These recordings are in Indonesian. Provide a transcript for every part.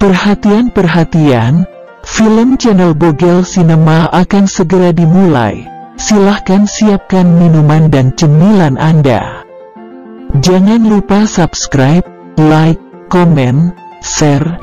Perhatian-perhatian, film channel Bogel Cinema akan segera dimulai. Silahkan siapkan minuman dan cemilan Anda. Jangan lupa subscribe, like, komen, share,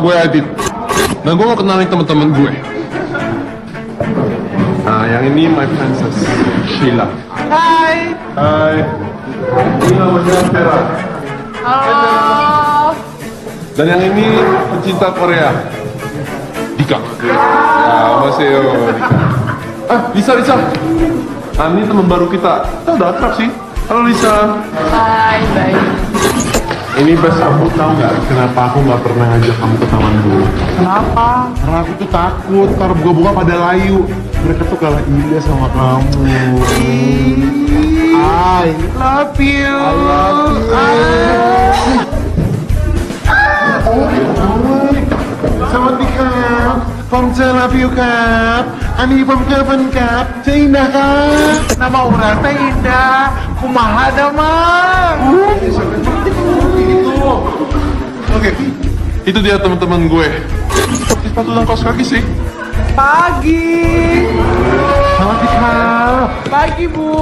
gue Adit. Nah gue mau kenalin teman-teman gue. Nah yang ini my princess Sheila. Hai. Hai. Ini namanya Vera. Halo. Dan yang ini pecinta Korea. Dika. Nah, masih yo Dika. Ah, Lisa, Lisa. Nah, ini teman baru kita. Kita udah akrab sih. Halo Lisa. Hai, baik. Ini Bas, aku tahu nggak kenapa aku nggak pernah ngajak kamu ke taman dulu? Kenapa? Karena aku tuh takut, ntar buka-buka pada layu. Mereka tuh kalah ide sama kamu. I love you. I love you. Ah. I love you. Sama Kap, Pom love you Kap, Ani from Kevin, Kap, Ceindah Kap, Nama Urata Indah, Kumaha Damang. Uh, Oke, Okay. itu dia teman-teman gue. Sepatulang kaos kaki sih. Pagi! Selamat siang. Pagi, Bu!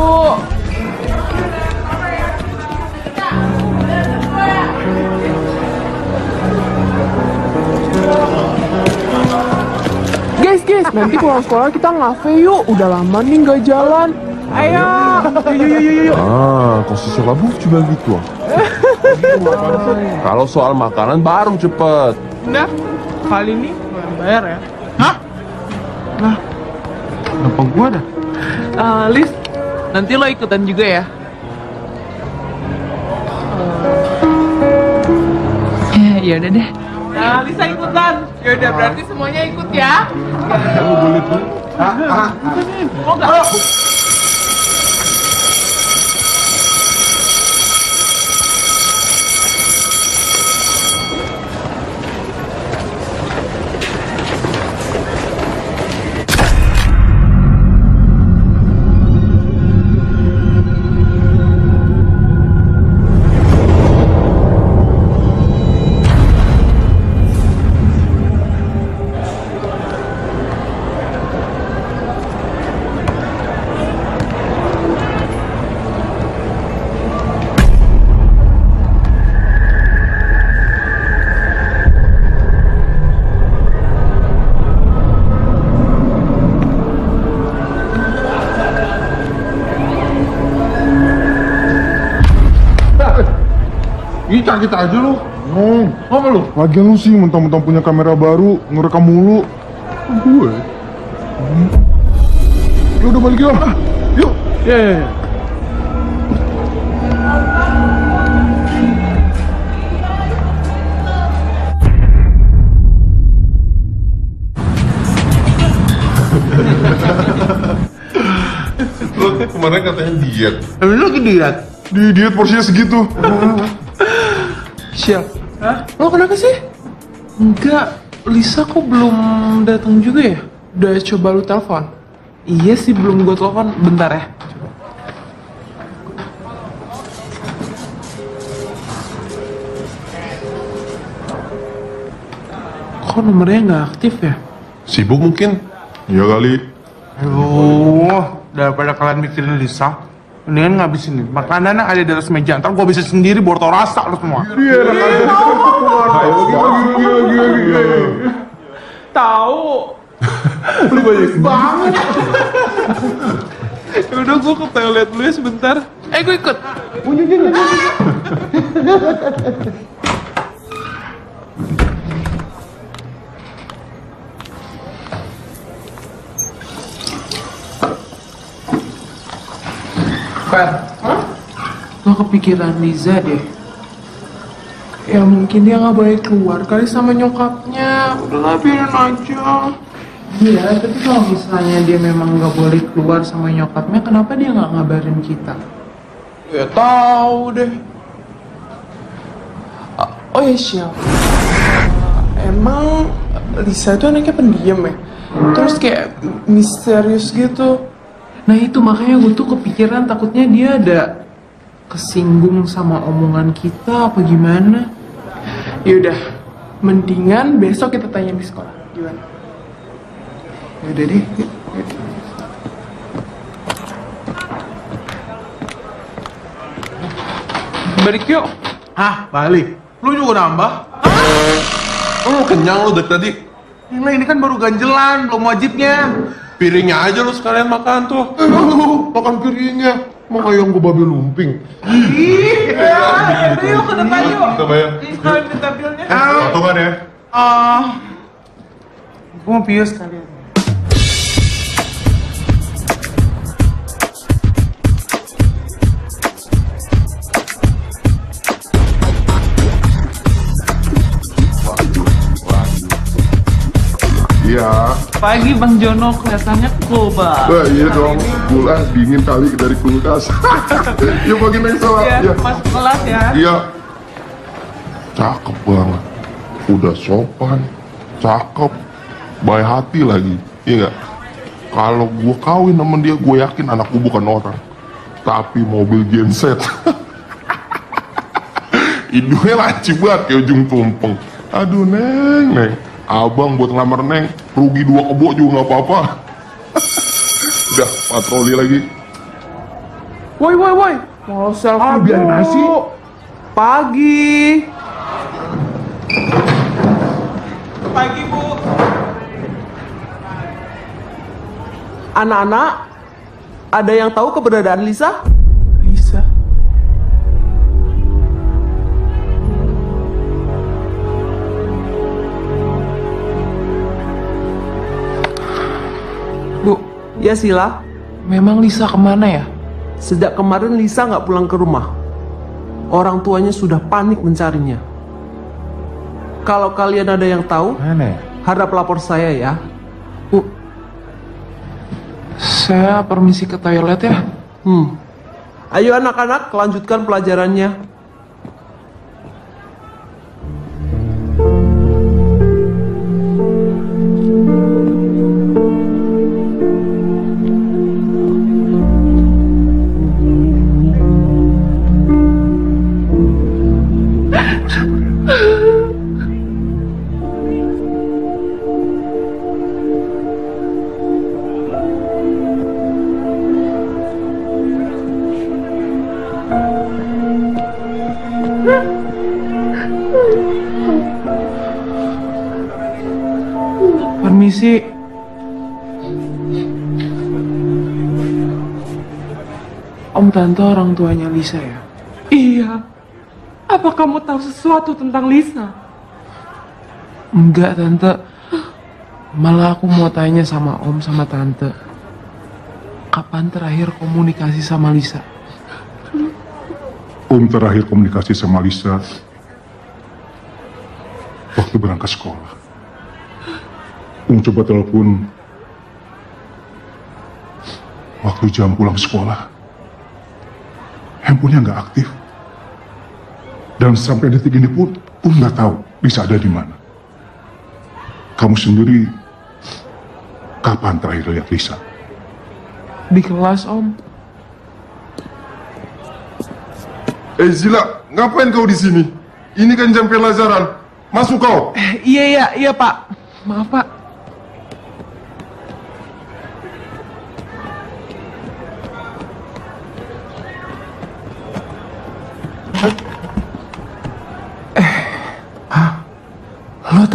Guys, guys, nanti pulang sekolah kita ngafe yuk. Udah lama nih nggak jalan. Ayo. Ayo, yuk, yuk, yuk. Ah, kalau bu, juga gitu ah. Kalau soal makanan baru cepet. Nah, kali ini bayar ya. Hah? Nah, kenapa gua dah? Eh, Lis, nanti lo ikutan juga ya? Eh, ya udah deh. Nah, Lisa ikutan. Ya udah berarti semuanya ikut ya. Kamu boleh tuh. Oh enggak. Ini kita aja lu. Hmm. Apa lu? Lagian lu sih mentang-mentang punya kamera baru, ngerekam mulu. Gue. Ya udah balik yuk. Yuk. Ya, ya, ya. Lo kemarin katanya diet. Emang lu lagi diet? Di diet porsinya segitu. Siap. Hah? Lo kenapa sih? Enggak, Lisa kok belum datang juga ya? Udah coba lu telepon? Iya sih belum gue telepon. Bentar ya. Kok nomornya nggak aktif ya? Sibuk mungkin? Iya kali. Aduh, daripada kalian mikirin Lisa, mendingan ngabisin nih. Makanannya ada di atas meja, ntar gua bisa sendiri borto rasa lo semua. Tahu. Lu banyak banget. Udah gue ke toilet dulu ya sebentar. Eh gue ikut. Fer, lo kepikiran Liza deh. Ya mungkin dia nggak boleh keluar kali sama nyokapnya. Udahlah biarin aja. Iya, tapi kalau misalnya dia memang nggak boleh keluar sama nyokapnya, kenapa dia nggak ngabarin kita? Ya tahu deh. Oh ya siap. Emang Lisa itu anaknya pendiam ya? Terus kayak misterius gitu. Nah itu makanya gue tuh kepikiran takutnya dia ada kesinggung sama omongan kita apa gimana. Yaudah, mendingan besok kita tanya di sekolah. Gimana? Yaudah deh. yuk, yuk. Balik yuk. Hah, balik. Lu juga nambah? Oh, kenyang lu dari tadi. Ini, ini kan baru ganjelan, belum wajibnya. Piringnya aja lu sekalian makan tuh. Eh, aduh, makan piringnya. Mau ayam gue babi lumping. Iya, yuk ke depan yuk. Kita bayar. Sekalian minta bilnya. Potongan ya. Ah, gue mau pius kalian. Iya. Pagi Bang Jono kelihatannya cool banget. Wah, iya dong. Gula dingin kali dari kulkas. Yuk bagi neng salah. Ya, Iya. masuk kelas ya. Iya. Cakep banget. Udah sopan, cakep, baik hati lagi. Iya nggak? Kalau gue kawin sama dia, gue yakin anak gue bukan orang, tapi mobil genset. Hidungnya laci banget kayak ujung tumpeng. Aduh neng, neng. Abang buat ngelamar neng, rugi dua kebo juga nggak apa-apa. Udah patroli lagi. Woi, woi, woi. Mau selfie Ah, biarin aja sih. Pagi. Pagi, Bu. Anak-anak, ada yang tahu keberadaan Lisa? Ya Sila, memang Lisa ke mana ya? sejak kemarin Lisa nggak pulang ke rumah. Orang tuanya sudah panik mencarinya. Kalau kalian ada yang tahu, Mana ya? harap lapor saya ya. Bu, saya permisi ke toilet ya. Hmm. Ayo anak-anak, lanjutkan pelajarannya. Tante orang tuanya Lisa ya? Iya. Apa kamu tahu sesuatu tentang Lisa? Enggak Tante. Malah aku mau tanya sama Om sama Tante. Kapan terakhir komunikasi sama Lisa? Om terakhir komunikasi sama Lisa waktu berangkat sekolah. Om coba telepon waktu jam pulang sekolah. Handphonenya nggak aktif. Dan sampai detik ini pun Om nggak tahu Lisa ada di mana. Kamu sendiri kapan terakhir lihat Lisa? Di kelas Om. Eh Zila, ngapain kau di sini? Ini kan jam pelajaran. Masuk kau. Eh, iya iya iya Pak. Maaf Pak.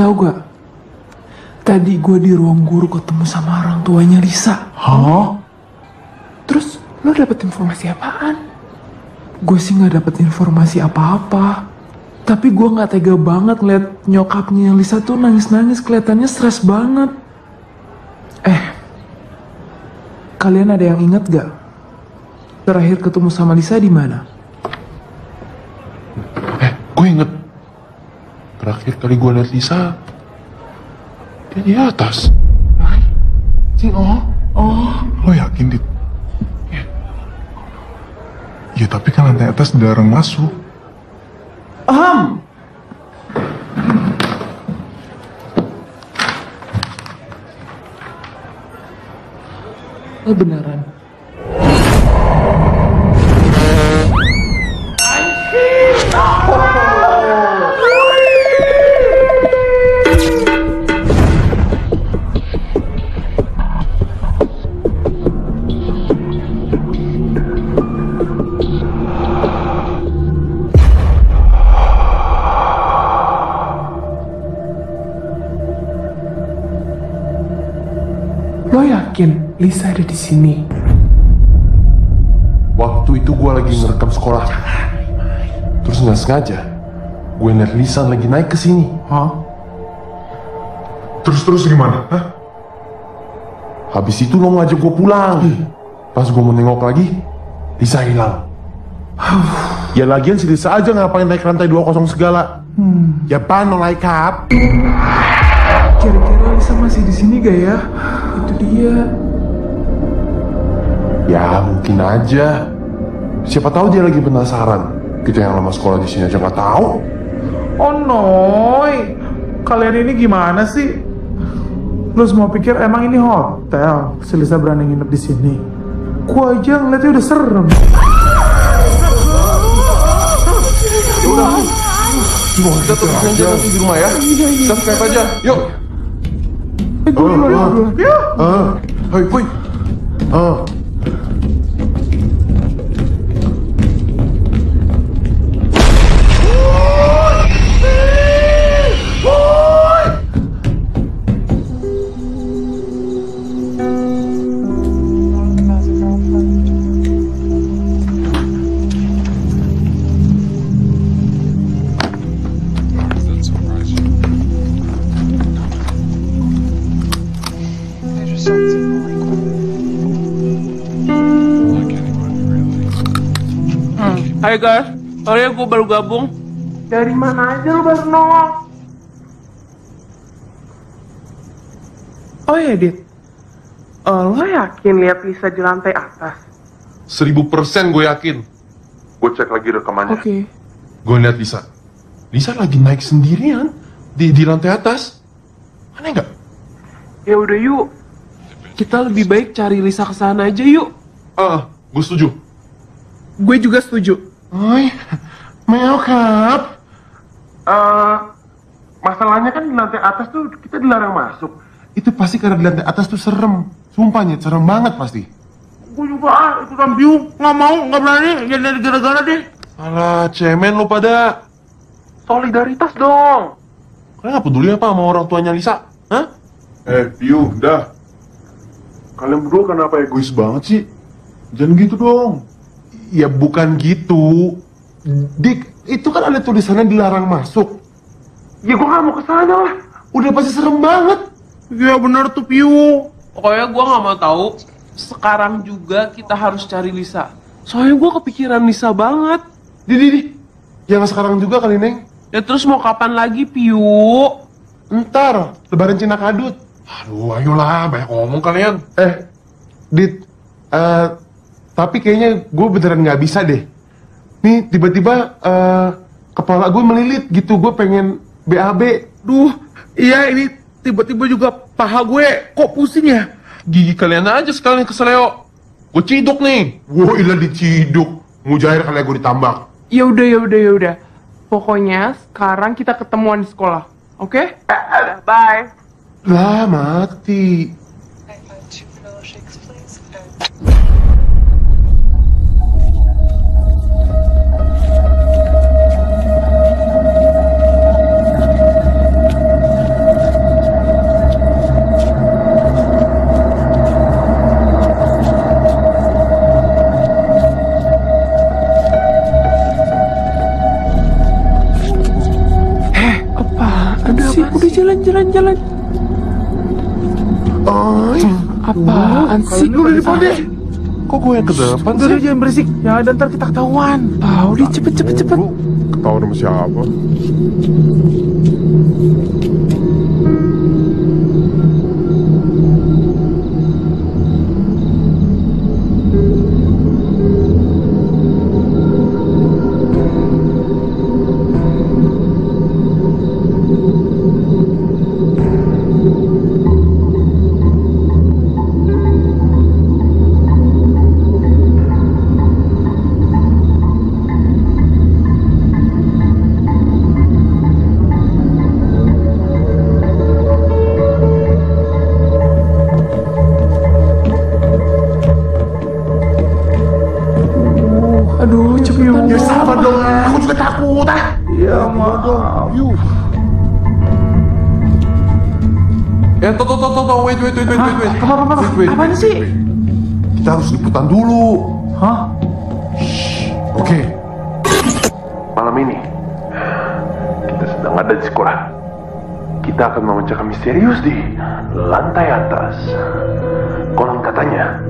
Tau gak? Tadi gue di ruang guru ketemu sama orang tuanya Lisa. Hah? Terus lo dapet informasi apaan? Gue sih nggak dapet informasi apa-apa. Tapi gue nggak tega banget ngeliat nyokapnya Lisa tuh nangis-nangis kelihatannya stres banget. Eh, kalian ada yang inget gak? Terakhir ketemu sama Lisa di mana? Eh, gue inget. Terakhir kali gue liat Lisa, dia di atas. Sin, oh. Oh. Lo yakin, Dit? Ya, tapi kan lantai atas dilarang masuk. Aham. Oh beneran. Lisa ada di sini? Waktu itu gue lagi ngerekam sekolah. Terus nggak sengaja, gue ngeliat Lisa lagi naik ke sini. Hah? Terus-terus gimana? Hah? Habis itu lo ngajak gue pulang. Pas gue mau nengok lagi, Lisa hilang. ya lagian si Lisa aja ngapain naik lantai 20 segala. Ya pan no like up. Kira-kira Lisa masih di sini gak ya? Itu dia. Ya mungkin aja. Siapa tahu dia lagi penasaran. Kita yang lama sekolah di sini aja nggak tahu. Oh noy, kalian ini gimana sih? Lu semua pikir emang ini hotel? Si Lisa berani nginep di sini. Gua aja ngeliatnya udah serem. Kita terus aja nanti di rumah ya. Subscribe aja. Yuk. Gue duluan, gue. Ya. Ah, hoi, hoi. Ah. Hai guys, sorry gue baru gabung. Dari mana aja lo baru nongol? Oh ya, Dit. Eh, lo yakin lihat Lisa di lantai atas? Seribu persen gue yakin. Gue cek lagi rekamannya. Oke. Gue lihat Lisa. Lisa lagi naik sendirian di di lantai atas. Aneh nggak? Ya udah yuk. Kita lebih baik cari Lisa ke sana aja yuk. Ah, gue setuju. Gue juga setuju. Oi, mau kap? Eh, masalahnya kan di lantai atas tuh kita dilarang masuk. Itu pasti karena di lantai atas tuh serem. Sumpah nyet, serem banget pasti. Gue juga ah, ikutan view. Nggak mau, nggak berani. Jadi dari gara-gara deh. Alah, cemen lu pada. Solidaritas dong. Kalian nggak peduli apa sama orang tuanya Lisa? Hah? Eh, Piu, dah. Kalian berdua kenapa egois banget sih? Jangan gitu dong. Ya bukan gitu. Dik, itu kan ada tulisannya dilarang masuk. Ya gue gak mau ke sana lah. Udah pasti serem banget. Ya bener tuh Piu. Pokoknya gue nggak mau tahu. Sekarang juga kita harus cari Lisa. Soalnya gue kepikiran Lisa banget. Di, di, di. Yang sekarang juga kali, Neng. Ya terus mau kapan lagi, Piu? Ntar, lebaran Cina kadut. Aduh, ayolah, banyak ngomong kalian. Eh, Dit, eh, tapi kayaknya gue beneran nggak bisa deh. Nih, tiba-tiba eh, kepala gue melilit gitu, gue pengen BAB. Duh, iya ini tiba-tiba juga paha gue kok pusing ya? Gigi kalian aja sekalian keseleo. Gue ciduk nih. Wah, ilah diciduk. Mujair kali gue ditambak. Ya udah, ya udah, ya udah. Pokoknya sekarang kita ketemuan di sekolah. Oke? Bye. Lah, mati. Jalan-jalan jalan. Oh, Apaan sih? Lu udah di depan deh. kok gue yang ke depan sih? jangan berisik. Ya ada ntar kita ketahuan. Tahu deh cepet cepet cepet. Lu ketawa sama siapa? Tuh, tuh, wait, wait, wait, wait, wait, wait. Apa, apa, apa? Wait, wait. Apaan sih? Kita harus liputan dulu. Hah? Oke. Malam ini, kita sedang ada di sekolah. Kita akan memecahkan misterius di lantai atas. Konon katanya,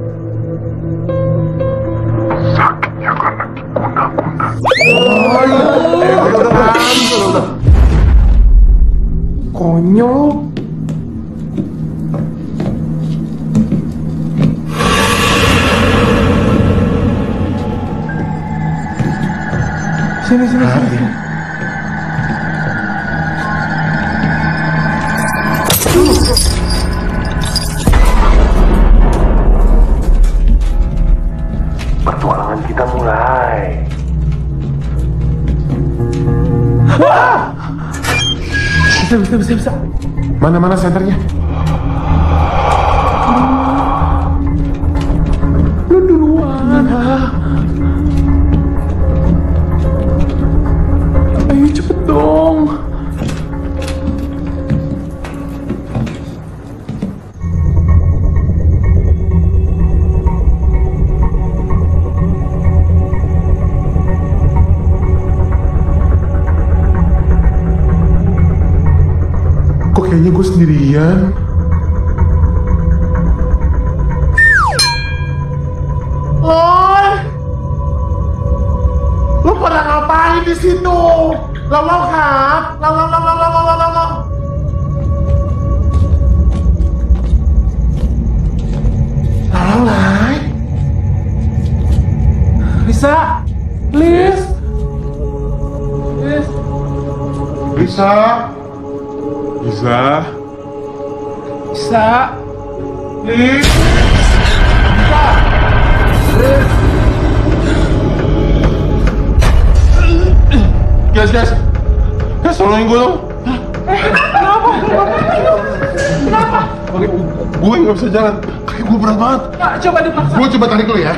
gue nggak bisa jalan. Kaki gue berat banget. Pak, coba dipaksa. Gue coba tarik dulu ya.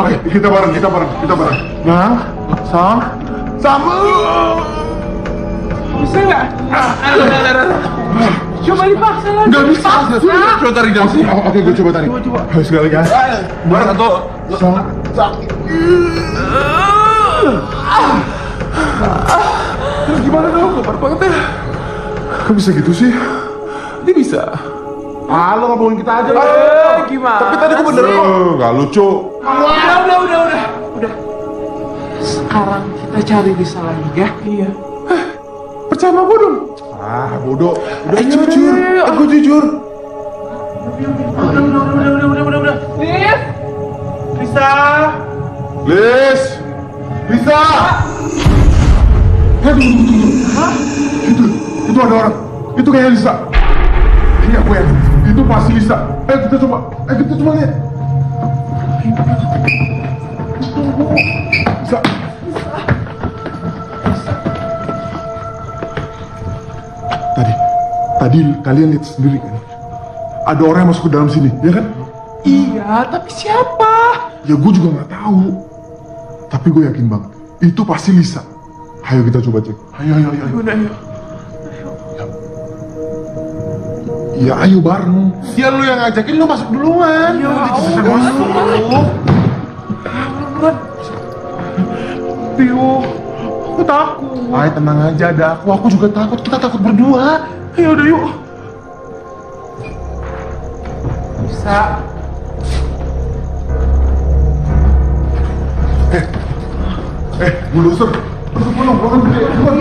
Oke, kita bareng, kita bareng, kita bareng. Nah, sam, sama. Bisa nggak? Coba dipaksa lagi. Nggak bisa. Coba tarik dari sini. Oke, gue coba tarik. Coba, coba. Sekali ya. Bareng satu. Sam. Terus gimana dong? Gue banget ya. Kok bisa gitu sih? Ini bisa. Ah, lo ngomongin kita aja lah. Eh, gimana? Tapi tadi gue bener kok. Gak lucu. Udah, udah, udah, udah. Udah. Sekarang kita cari Lisa lagi ya. Iya. Percaya sama gue dong. Ah, bodoh. Udah Ayo, jujur. ayo. Aku jujur. Udah, udah, udah, udah, udah, udah, udah. Lisa. Lis. Bisa. Aduh, tunggu, tunggu. Hah? Itu, itu ada orang. Itu kayaknya Lisa. Iya, gue yakin. Itu pasti Lisa. Ayo kita coba. Ayo kita coba lihat. Lisa. Tadi, tadi kalian lihat sendiri kan? Ada orang yang masuk ke dalam sini, ya kan? Iya, tapi siapa? Ya gue juga nggak tahu. Tapi gue yakin banget. Itu pasti Lisa. Ayo kita coba cek. Ayo, ayo, ayo. ayo. Ayo. Ya ayo bareng. Ya lu yang ngajakin lu masuk duluan. Ya, Kita udah. masuk. Tio, aku takut. Ayo tenang aja ada aku. Aku juga takut. Kita takut berdua. Ayo udah yuk. Bisa. Eh, bulu usur. Usur gede. Pulang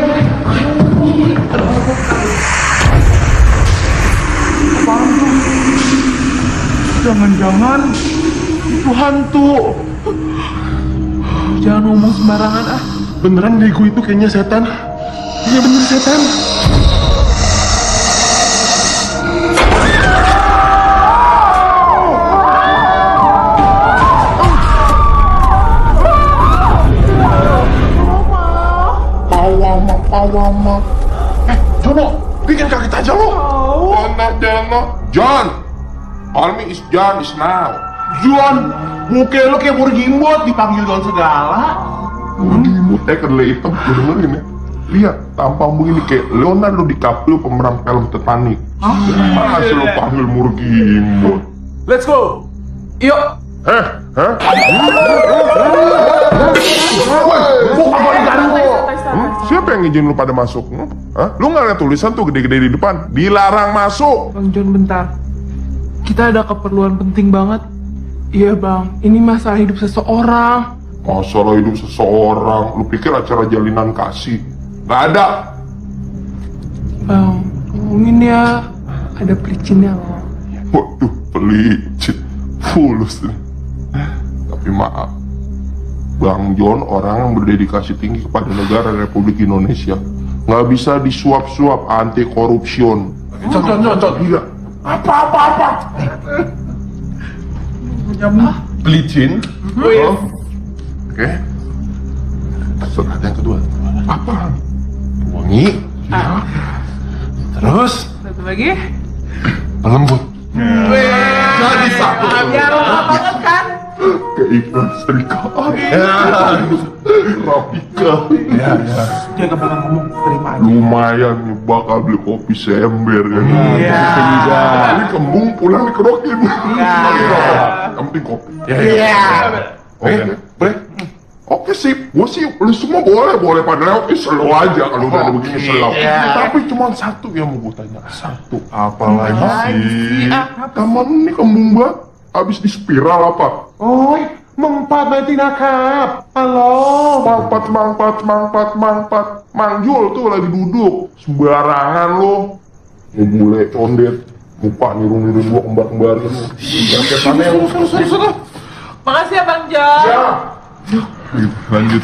Jangan-jangan itu hantu. Jangan ngomong sembarangan ah. Beneran Diego itu kayaknya setan. Iya bener setan. Awama, awama. Eh, Jono, bikin kaget aja lo. Jono, Jono. John, call me is John is now. John, muka lo kayak burgimbot dipanggil John segala. Lagi imut eh kedelai hitam gue dengerin ya. Lihat tampang begini kayak Leonardo DiCaprio pemeran film Titanic. Masa lu panggil murgi imut? Let's go. Yuk, Eh, hah? Hmm? Siapa yang izin lu pada masuk? Hmm? Hah? Lu nggak lihat tulisan tuh gede-gede di depan? Dilarang masuk. Bang John bentar. Kita ada keperluan penting banget. Iya bang, ini masalah hidup seseorang. Masalah hidup seseorang, lu pikir acara jalinan kasih? Gak ada. Bang, ngomongin ya. Ada pelicinnya loh. Waduh, pelicin. Fulus nih. Tapi maaf, Bang John orang yang berdedikasi tinggi kepada negara Republik Indonesia. Nggak bisa disuap-suap anti korupsion. Contoh, contoh, Iya. Apa-apa-apa. Pelicin. Oh. Oke. Surat yang kedua. Apa? Wangi. Ya. Terus Satu lagi. lembut. Nggak bisa. Biar banget kan? Keiklan serikat. Rapika. Ya, ya. Dia gak bakal ngomong, terima aja. Lumayan nih bakal beli kopi seember ya. Iya. Ini kembung pulang dikerokin. Iya. Yang penting kopi. Iya. Oke, boleh. Oke sih, gue sih lu semua boleh boleh pada oke selalu aja kalau udah ada begini selalu. Tapi cuma satu yang mau gue tanya satu apa lagi sih? Taman ini kembung banget. Abis di spiral apa? Oh, mengpat nanti nakap. Halo. Mangpat, mangpat, mangpat, mangpat. Manjul tuh lagi duduk. Sembarangan lo. Ngebule condet. Lupa niru-niru gua kembar-kembarin. Yang kesannya yang Makasih ya Bang John. Ya. Yuk, lanjut.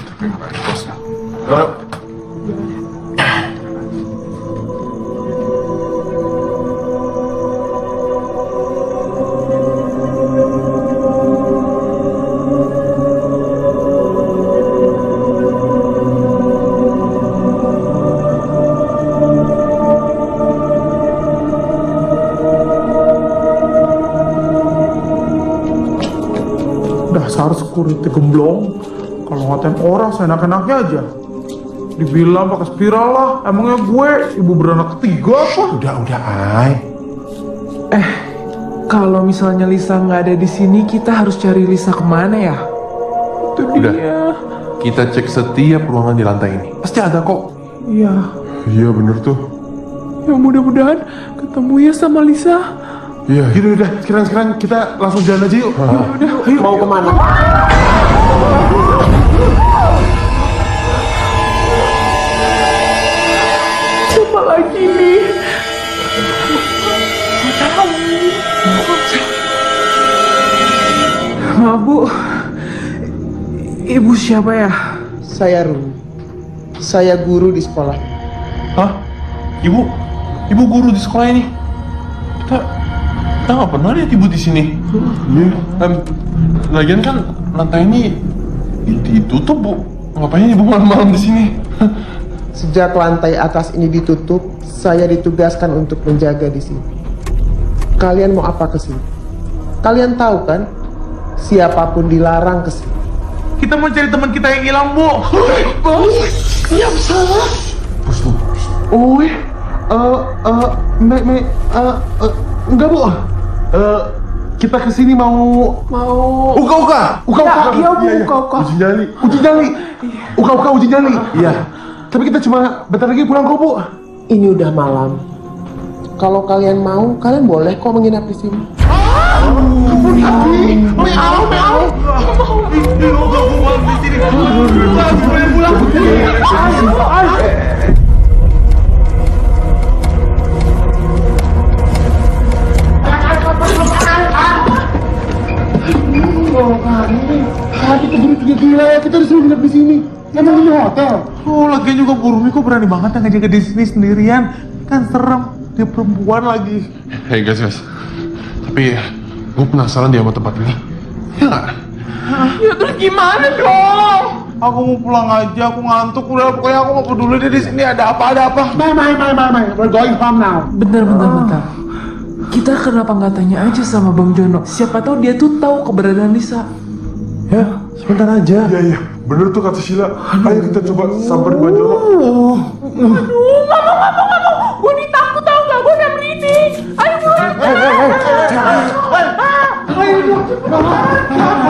Dasar security gemblong. Kalau ngatain orang seenak-enaknya aja. Dibilang pakai spiral lah. Emangnya gue ibu beranak ketiga apa? Udah, udah, Ay. Eh, kalau misalnya Lisa nggak ada di sini, kita harus cari Lisa ke mana ya? Itu Udah. dia. Kita cek setiap ruangan di lantai ini. Pasti ada kok. Iya. Iya bener tuh. Ya mudah-mudahan ketemu ya sama Lisa. Iya. Yaudah, udah. Sekarang-sekarang kita langsung jalan aja yuk. Udah, ayo. Mau ke mana? Siapa lagi nih? Maaf bu, ibu siapa ya? Saya Rum. Saya guru di sekolah. Hah? Ibu? Ibu guru di sekolah ini? Kita kita nggak pernah lihat ibu di sini. Iya. Em, lagian kan lantai ini di- ditutup bu. Ngapain ibu malam-malam di sini? Sejak lantai atas ini ditutup, saya ditugaskan untuk menjaga di sini. Kalian mau apa ke sini? Kalian tahu kan? Siapa pun dilarang ke sini. Kita mau cari teman kita yang hilang, Bu. Oh, eh, eh, me, me, eh, eh, enggak bu. Eh, kita ke sini mau Mau uka uka, uka uka. iya, Bu, uka-uka. Uji nyali, uji nyali, uka uka uji nyali. Iya. Tapi kita cuma bentar lagi pulang kok bu. Ini udah malam. Kalau kalian mau, kalian boleh kok menginap di sini. Tadi keburu juga gila ya, kita disuruh nginep di sini. Emang ini hotel. Oh, lagian juga Bu Rumi kok berani banget yang ngejaga di sini sendirian. Kan serem. Dia perempuan lagi. Hei guys guys. Tapi gue penasaran dia sama tempat ini. Ya nggak? Ya terus gimana dong? Aku mau pulang aja, aku ngantuk udah pokoknya aku nggak peduli deh di sini ada apa ada apa. Bye bye bye bye bye. We're going home now. Bentar, bentar, bentar. Kita kenapa nggak tanya aja sama Bang Jono? Siapa tahu dia tuh tahu keberadaan Lisa. Ya, Sebentar aja. Iya iya, bener tuh kata Sheila. Ayo kita coba samperin Bang Jono. Aduh, nggak mau, nggak mau, nggak mau. Gue nih takut tau nggak? Gue udah merinding. Ayo pulang. Ayo, Pagi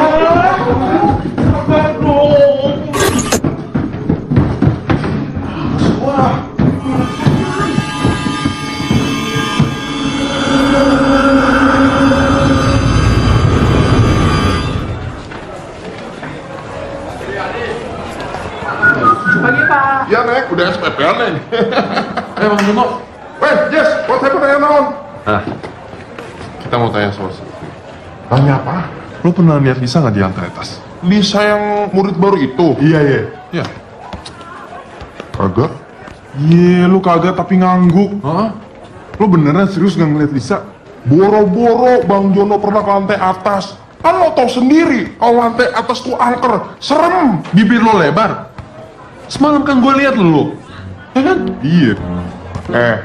Nek, udah SPP nih. Eh Bang Jono. Weh, Jess, what happened ya naon? Ah, kita mau tanya soal. Tanya apa? Lo pernah lihat Lisa nggak di lantai atas? Lisa yang murid baru itu? Iya iya. Ya. Kagak. Iya, lu kagak tapi ngangguk. Hah? Lu beneran serius nggak ngeliat Lisa? Boro-boro Bang Jono pernah ke lantai atas. Kan lo tau sendiri, kalau lantai atas tuh angker, serem. Bibir lo lebar. Semalam kan gue lihat lo. Ya kan? Iya. Eh,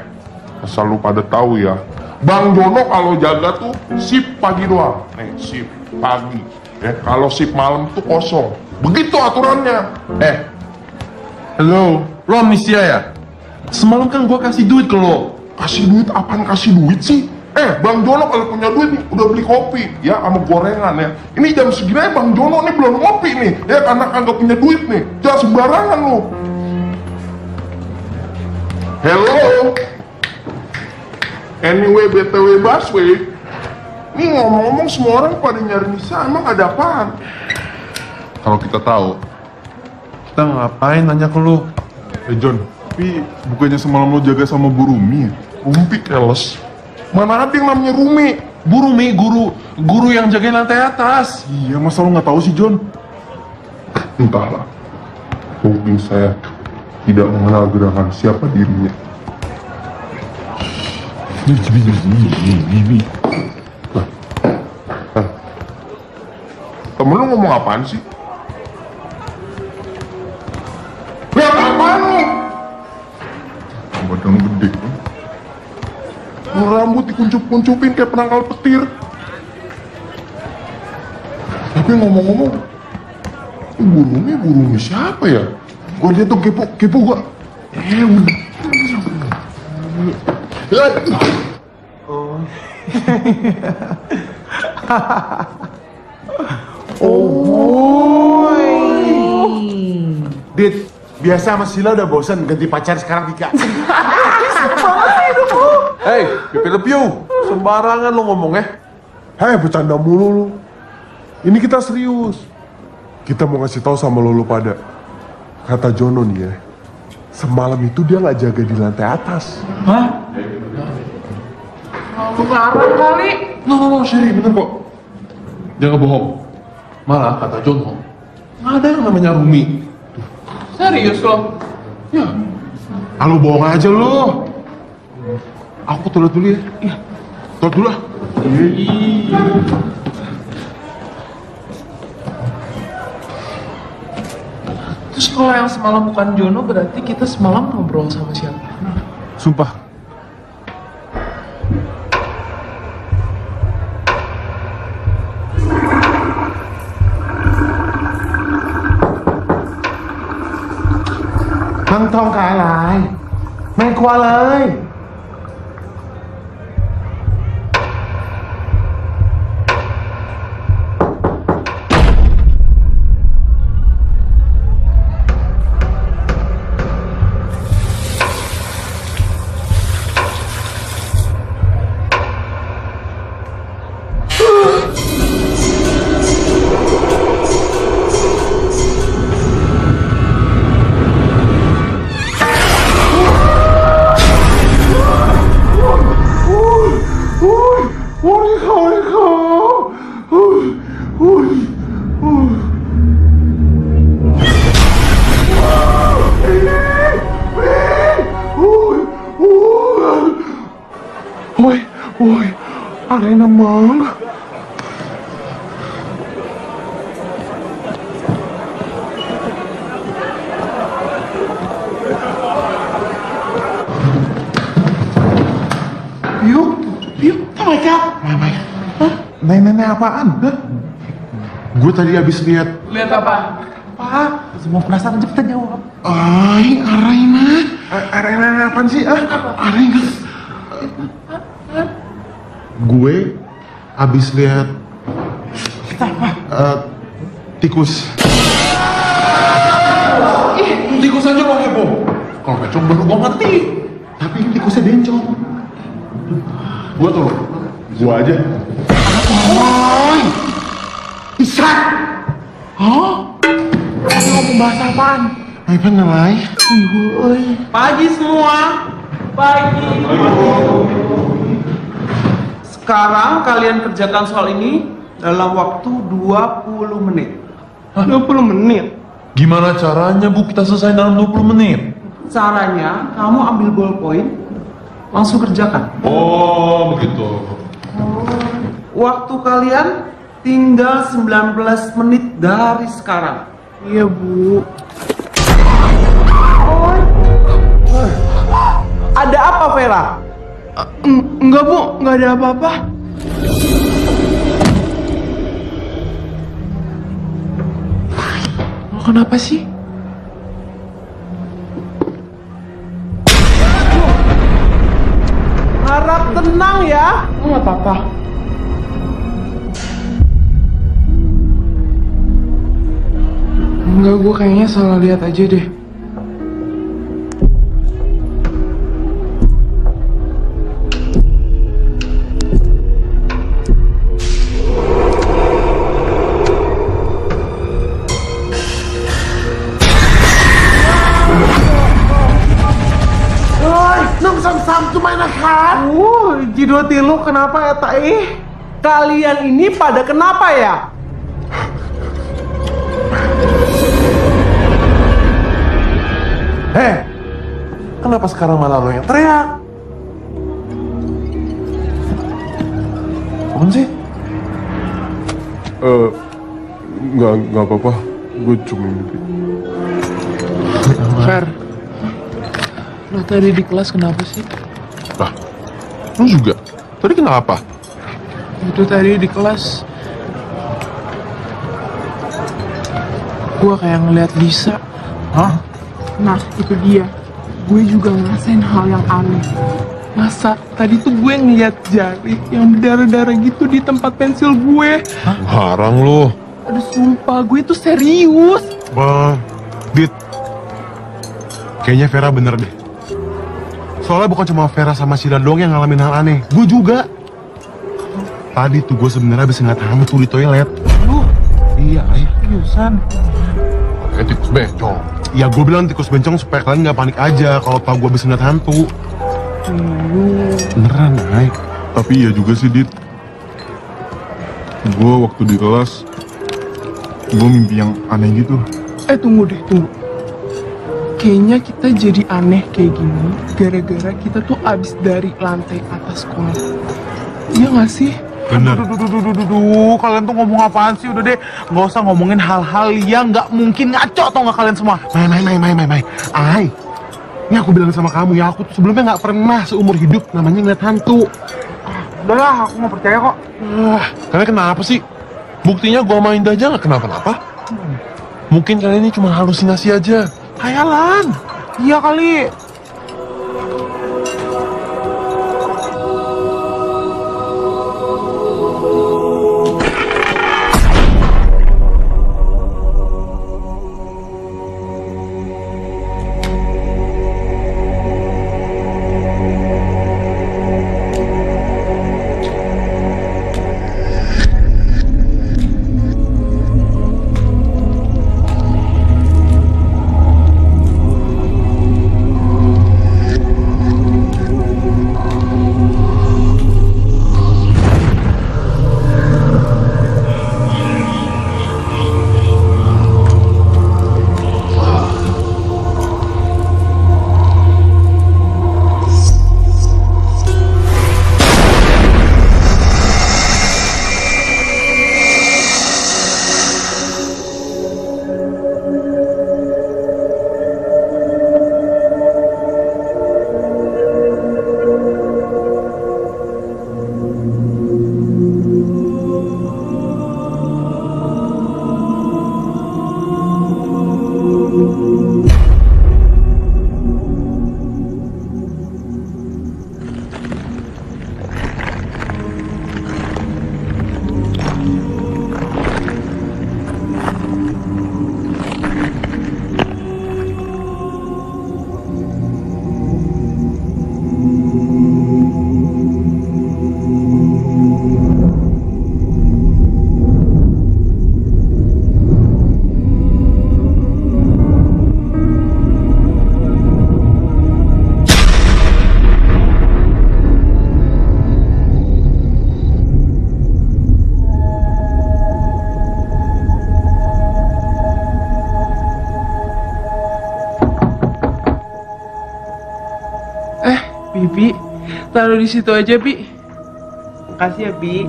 asal lu pada tahu ya. Bang Jono kalau jaga tuh sip pagi doang. Nih, sip pagi. Ya, kalau sip malam tuh kosong. Begitu aturannya. Eh, hello, lo amnesia ya? Semalam kan gue kasih duit ke lo. Kasih duit apaan kasih duit sih? Eh, Bang Jono kalau punya duit nih udah beli kopi ya sama gorengan ya. Ini jam segini Bang Jono nih belum ngopi nih ya karena kagak punya duit nih. Jangan sembarangan lu. Hello. Anyway, BTW Busway. Nih ngomong-ngomong semua orang pada nyari Nisa, emang ada apaan? Kalau kita tahu, kita ngapain nanya ke lo? Eh John, tapi bukannya semalam lu jaga sama Bu Rumi ya? Rumpi keles. Mana ada yang namanya Rumi? Bu Rumi, guru, guru yang jagain lantai atas. Iya, masa lu nggak tahu sih John? Entahlah. Mungkin saya tidak mengenal gerakan siapa dirinya. Temen lu ngomong apaan sih? Lihat apaan lu? Badan gede. Rambut dikuncup-kuncupin kayak penangkal petir. Tapi ngomong-ngomong, burungnya burungnya siapa ya? Gua lihat tuh kepo, kepo gua. Eh, udah. Dit, biasa sama Sila udah bosan ganti pacar sekarang Dika. Hei, pipi lepiu, sembarangan lo ngomong ya. Hei, bercanda mulu lu. Ini kita serius. Kita mau ngasih tahu sama lo lu pada. Kata Jono nih ya, semalam itu dia nggak jaga di lantai atas. Hah? Lu ngarang kali. No, no, no, Sherry, bener kok. Jangan bohong. Malah kata John Ho, nggak ada yang namanya Rumi. Serius lo? Ya, Ah, lu bohong aja lo. Aku toilet dulu ya. Iya. Toilet dulu lah. Terus kalau yang semalam bukan Jono berarti kita semalam ngobrol sama siapa? Sumpah. Mang tong cái lại Mang qua lời 我 mớn Yuk, yuk, apa Cak? Mày, mày Hah? Này, apaan? Hah? Gue tadi habis lihat. Lihat apa? Pak, semua penasaran cepetan jawab. Ay, Araina. Araina apaan sih? Ah, Araina. Gue habis lihat eh, tikus. Ih, tikus aja lo heboh. Kalau bencong baru gue ngerti. Tapi ini tikusnya bencong. Gue tuh, gue aja. Oi, Isak. Hah? Kamu ngomong bahasa apaan? Ay, penelai. Pagi semua. Pagi. Sekarang kalian kerjakan soal ini dalam waktu 20 menit. 20 menit. Gimana caranya Bu kita selesai dalam 20 menit? Caranya, kamu ambil ballpoint, langsung kerjakan. Oh, begitu. Waktu kalian tinggal 19 menit dari sekarang. Iya, Bu. Ada apa, Vera? Enggak, Bu. Enggak ada apa-apa. Lo kenapa sih? Harap tenang ya. Nggak apa-apa. Enggak, gue kayaknya salah lihat aja deh. Uh, jido tilu kenapa ya tak ih? Kalian ini pada kenapa ya? Heh, kenapa sekarang malah lo yang teriak? Apaan sih? Eh, nggak nggak apa-apa. Gue cuma mimpi. Fer, lo tadi di kelas kenapa sih? Lah, lu juga? Tadi kenapa? Itu tadi di kelas Gua kayak ngeliat Lisa Hah? Nah, itu dia. Gue juga ngerasain hal yang aneh. Masa tadi tuh gue ngeliat jari yang berdarah-darah gitu di tempat pensil gue Harang lu. Aduh sumpah, gue tuh serius Bang, Dit. Kayaknya Vera bener deh. Soalnya bukan cuma Vera sama Sheila doang yang ngalamin hal aneh. Gue juga. Tadi tuh gue sebenarnya habis ngeliat hantu di toilet. Lu, Iya, ay. seriusan Eh, tikus bencong. Ya gue bilang tikus bencong supaya kalian nggak panik aja kalau tau gue habis ngeliat hantu. Beneran, ay. Tapi iya juga sih, Dit. Gue waktu di kelas, gue mimpi yang aneh gitu. Eh tunggu deh, tunggu Kayaknya kita jadi aneh kayak gini Gara-gara kita tuh abis dari lantai atas sekolah Iya gak sih? Bener. Duh, duh, duh, duh, duh, duh, kalian tuh ngomong apaan sih? Udah deh, nggak usah ngomongin hal-hal yang nggak mungkin ngaco atau nggak kalian semua. Mai, mai, mai, mai, mai, mai. Ay, ini aku bilang sama kamu ya, aku tuh sebelumnya nggak pernah seumur hidup namanya ngeliat hantu. Udahlah, aku mau percaya kok. Ah, kalian kenapa sih? Buktinya gue main aja nggak kenapa-napa. Mungkin kalian ini cuma halusinasi aja. Hayalan. Iya kali. Taruh di situ aja, Pi. Makasih ya, Bi.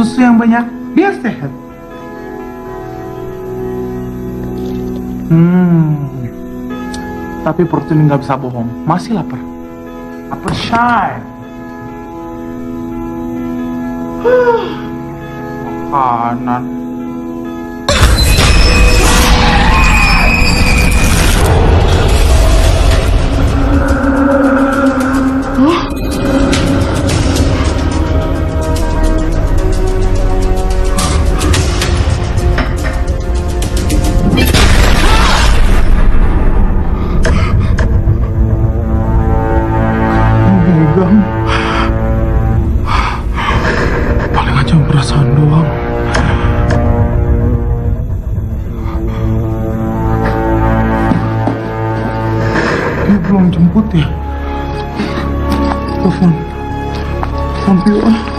Susu yang banyak biar sehat. Hmm, tapi perut ini nggak bisa bohong, masih lapar. Lapar shy. Makanan. Telepon. Telepon Pio ah.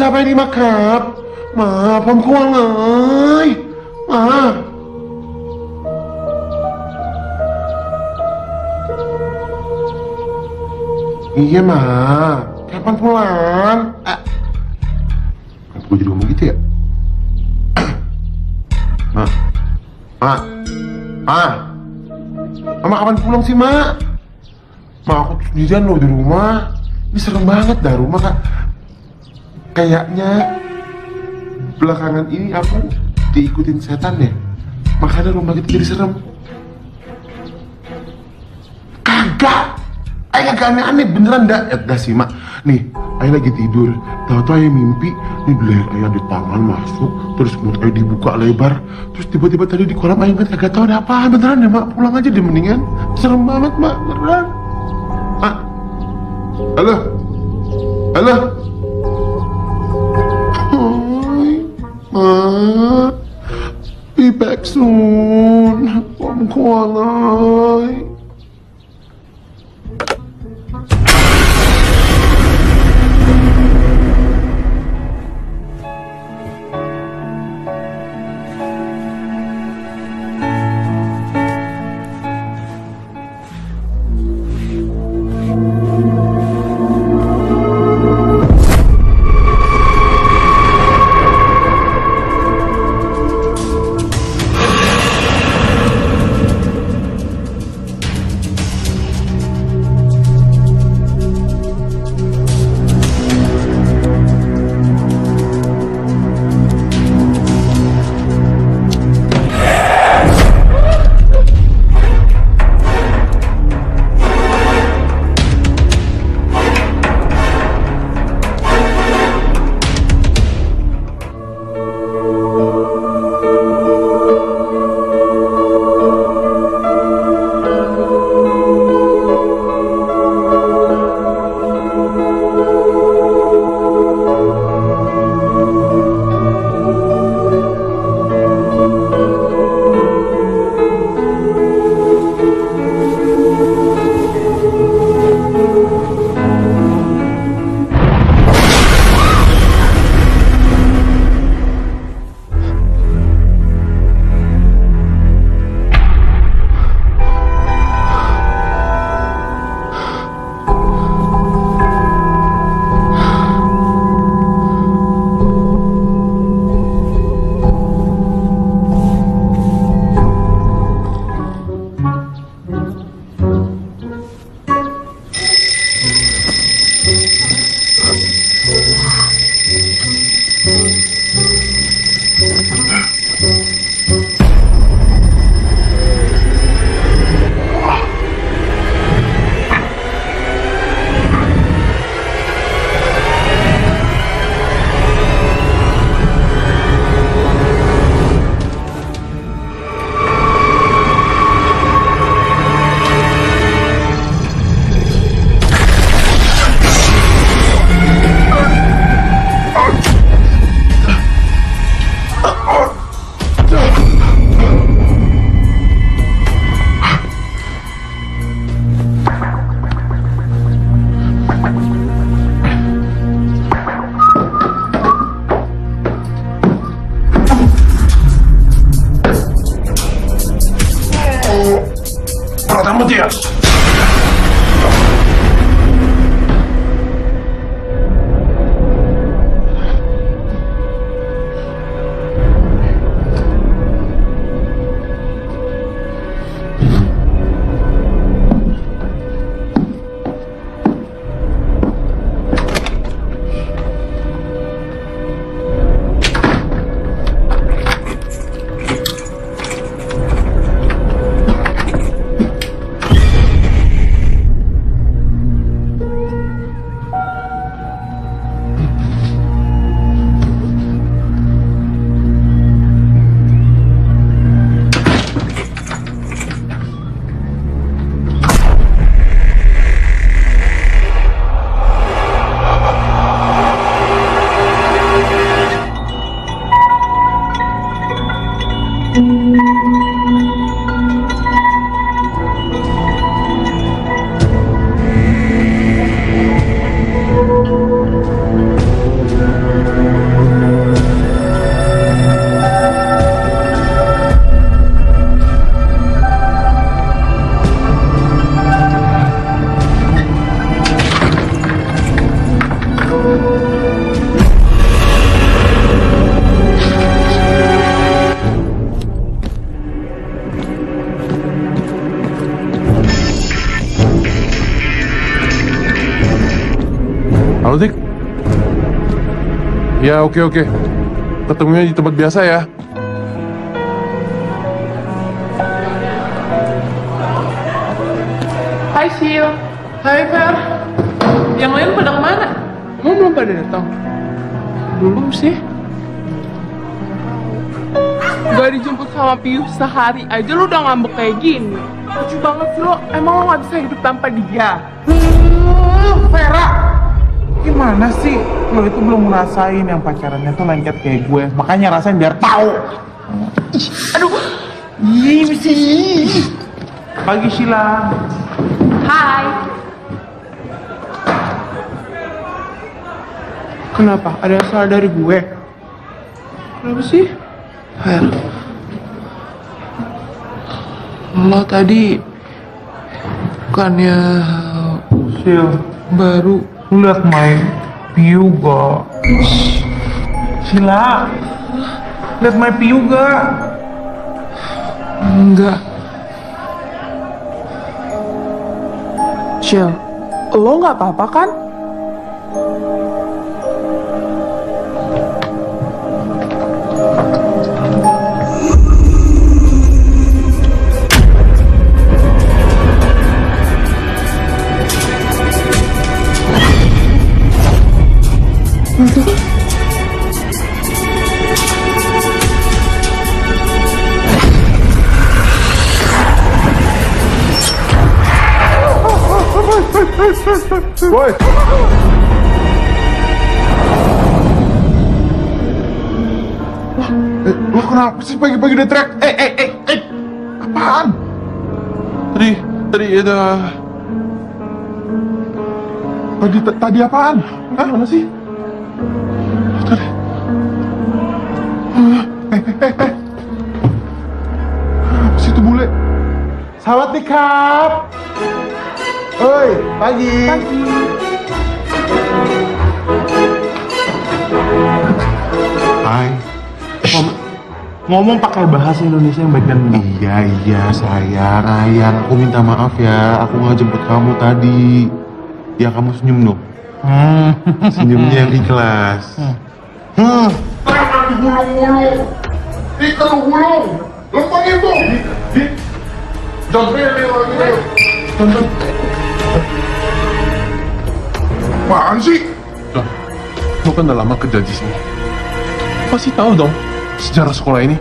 สบายดีไหมครับ มาผมควงเอ้ยมา Iya ma, kapan pulang? Ah. Kenapa gue jadi ngomong gitu ya? Ma, ma, ma, Mama kapan pulang sih ma? Ma aku tuh sendirian loh di rumah. Ini serem banget dah rumah kak. Kayaknya belakangan ini aku diikutin setan deh. Makanya rumah kita jadi serem. Kagak. Ayah gak aneh-aneh beneran dah. Ya dah sih mak. Nih, ayah lagi tidur. Tahu-tahu ayah mimpi. Nih leher ayah di tangan masuk. Terus mulut ayah dibuka lebar. Terus tiba-tiba tadi di kolam ayah ngeliat tahu ada apa beneran ya mak. Pulang aja deh mendingan. Serem banget mak beneran. Mak. Halo. Halo. Be back soon. I'm calling. Dik Ya oke oke Ketemunya di tempat biasa ya Hai Sil, Hai Fer. Yang lain pada ke mana? Kamu belum pada datang? Belum sih. Gak dijemput sama Pius sehari aja lu udah ngambek kayak gini. Lucu banget sih lo. Emang lo gak bisa hidup tanpa dia? Vera, gimana sih? Lo itu belum ngerasain yang pacarannya tuh lengket kayak gue. Makanya rasain biar tahu. Aduh. Iya sih. Pagi Sheila. Hai. Kenapa? Ada yang salah dari gue? Kenapa sih? Fer. Lo tadi bukannya Sil, baru lu liat my view gak? Sheila, liat my gak? enggak. Chill. Lo nggak apa-apa kan? Woi. Eh, lo kenapa sih pagi-pagi udah teriak? Eh, eh, eh, eh. Apaan? Tadi, tadi ada... Tadi, tadi apaan? Hah, mana sih? Eh, eh, eh, eh. Apa sih itu bule? Sawadikap. Oi, pagi. Pagi. Hai. Ngom- ngomong pakai bahasa Indonesia yang baik dan benar. Iya, iya, sayang, ayang. Aku minta maaf ya. Aku nggak jemput kamu tadi. Ya, kamu senyum dong. Hmm. Senyumnya yang ikhlas. Hmm. Jangan digulung-gulung. Ikan gulung. Lempengin tuh. Di, di. Jempelin lagi. Jempel. Apaan sih? Lah, lo kan udah lama kerja di sini. Pasti tahu dong sejarah sekolah ini.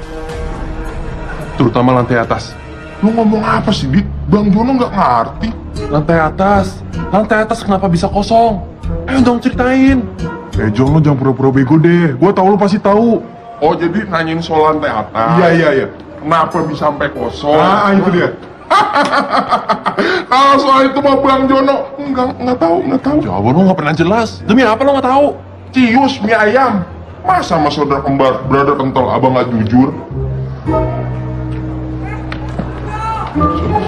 Terutama lantai atas. Lu ngomong apa sih, Dit? Bang Jono nggak ngerti. Lantai atas. Lantai atas kenapa bisa kosong? Ayo dong ceritain. Eh, John, lo jangan pura-pura bego deh. Gua tahu lo pasti tahu. Oh, jadi nanyain soal lantai atas. Iya, iya, iya. Kenapa bisa sampai kosong? Ah, itu dia. Kalau soal itu mah Bang Jono enggak enggak tahu, enggak tahu. Jawaban lo nggak pernah jelas. Demi apa lo nggak tahu? Cius mie ayam. Masa sama saudara kembar berada kental abang nggak jujur?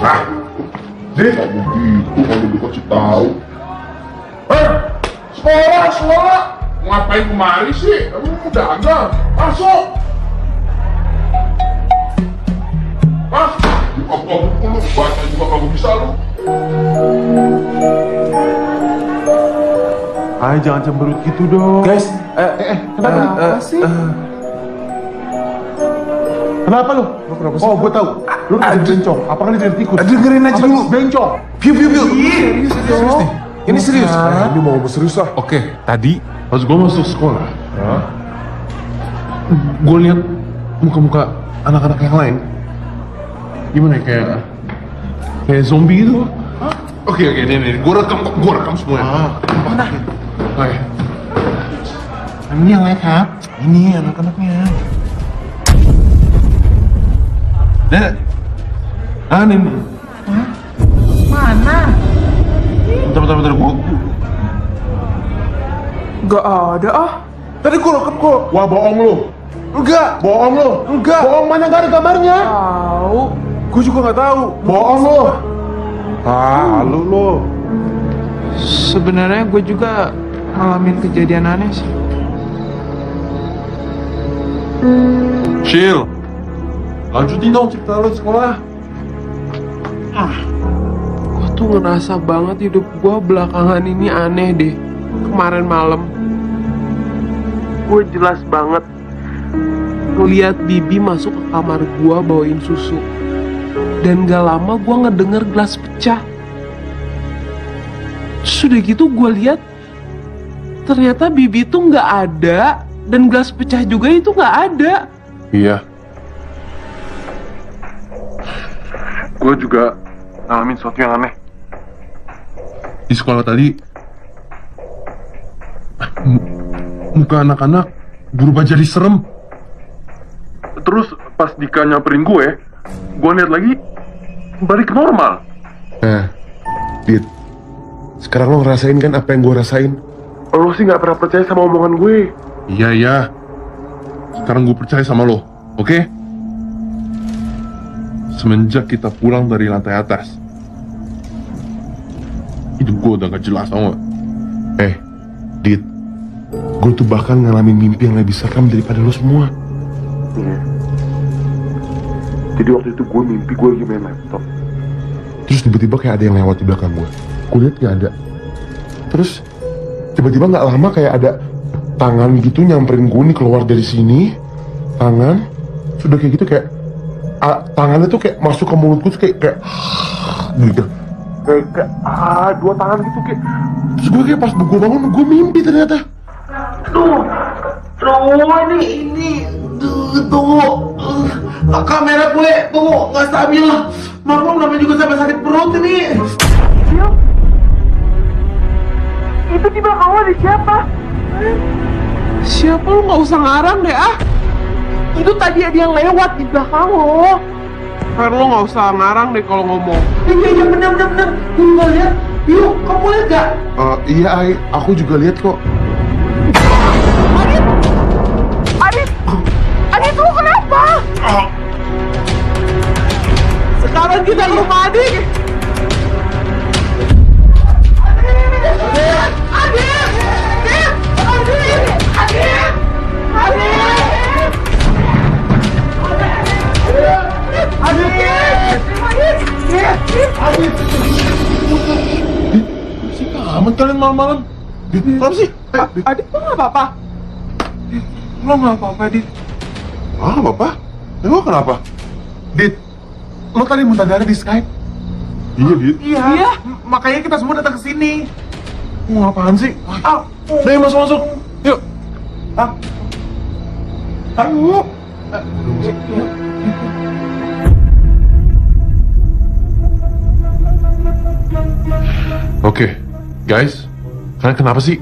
Nah, Dit, nggak begitu kalau dikasih tahu. Eh, sekolah, sekolah. Ngapain kemari sih? Emang mau dagang? Masuk. Mas, buka-buka buku lu, baca juga kalau bisa lu. Hai, jangan cemberut gitu dong. Guys, eh, eh, eh, kenapa? Apa sih? Kenapa lu? Lu kenapa sih? Oh, gue tahu. Lu ada bencong. Apakah ini dari tikus? Dengerin aja Apa dulu. ini? Bencong. Piu, piu, piu. Serius nih. Ini serius. Bukan. Ini mau serius lah. Oke, tadi pas gue masuk sekolah, gue lihat muka-muka anak-anak yang lain. Gimana ya, kayak kayak zombie gitu. Oke oke, ini nih, gue rekam kok, gue rekam semuanya. Mana? Oke. Ini yang lain, Kap. Ini anak-anaknya. Nah, ah ini. Mana? bentar bentar bentar, gue Gak ada ah. Tadi gua rekam kok. Wah, bohong lu. Enggak. Bohong lu. Enggak. Bohong mana gak ada gambarnya. Tahu. Gue juga nggak tahu. Bohong lu. Ah, lu lu. Sebenarnya gue juga ngalamin kejadian aneh sih. chill. Lanjutin dong cerita lu sekolah. Gue tuh ngerasa banget hidup gue belakangan ini aneh deh. Kemarin malam, gue jelas banget ngeliat Bibi masuk ke kamar gue bawain susu. Dan gak lama gue ngedenger gelas pecah. Sudah gitu gue lihat ternyata Bibi tuh nggak ada dan gelas pecah juga itu nggak ada. Iya. Gue juga ngalamin sesuatu yang aneh. Di sekolah tadi, muka anak-anak berubah jadi serem. Terus pas Dika nyamperin gue, gue lihat lagi balik normal. Nah, Dit, sekarang lo ngerasain kan apa yang gue rasain? Lo sih nggak pernah percaya sama omongan gue. Iya, iya. Sekarang gue percaya sama lo, oke? Semenjak kita pulang dari lantai atas, hidup gue udah gak jelas, tau gak? Eh, Dit, gue tuh bahkan ngalamin mimpi yang lebih serem daripada lo semua. Iya. Jadi waktu itu gue mimpi gue lagi main laptop. Terus tiba-tiba kayak ada yang lewat di belakang gue. Gue lihat nggak ada. Terus tiba-tiba nggak lama kayak ada tangan gitu nyamperin gue nih keluar dari sini. Tangan, sudah kayak gitu kayak ah, tangannya tuh kayak masuk ke mulut gue tuh kayak kayak gitu. Kayak, kayak ah dua tangan gitu kayak. Terus gue kayak pas gue bangun gue mimpi ternyata. Duh, duh ini ini, tunggu, Uh, kamera gue, tunggu, nggak stabil. Maklum namanya juga sampai sakit perut ini. Itu di belakang lo ada siapa? Siapa lu nggak usah ngarang deh ah. Itu tadi ada yang lewat di belakang lo. Fer lo nggak usah ngarang deh kalau ngomong. Iya iya benar benar benar. Gue lihat. Yuk, kamu lihat gak? Eh, iya, Ai, aku juga lihat kok. Sekarang kita ke rumah adik. Sih amat kalian malam-malam. Dit, kenapa sih? Adik lo nggak apa-apa. Lo nggak apa-apa, Dit. Ah, bapak? Emang kenapa? Dit, lo tadi minta darah di Skype? Iya, Dit. Iya. Makanya kita semua datang ke sini. Mau apaan sih? Ah, Udah masuk masuk. Yuk. ah. Ayo. Oke, guys, kalian kenapa sih?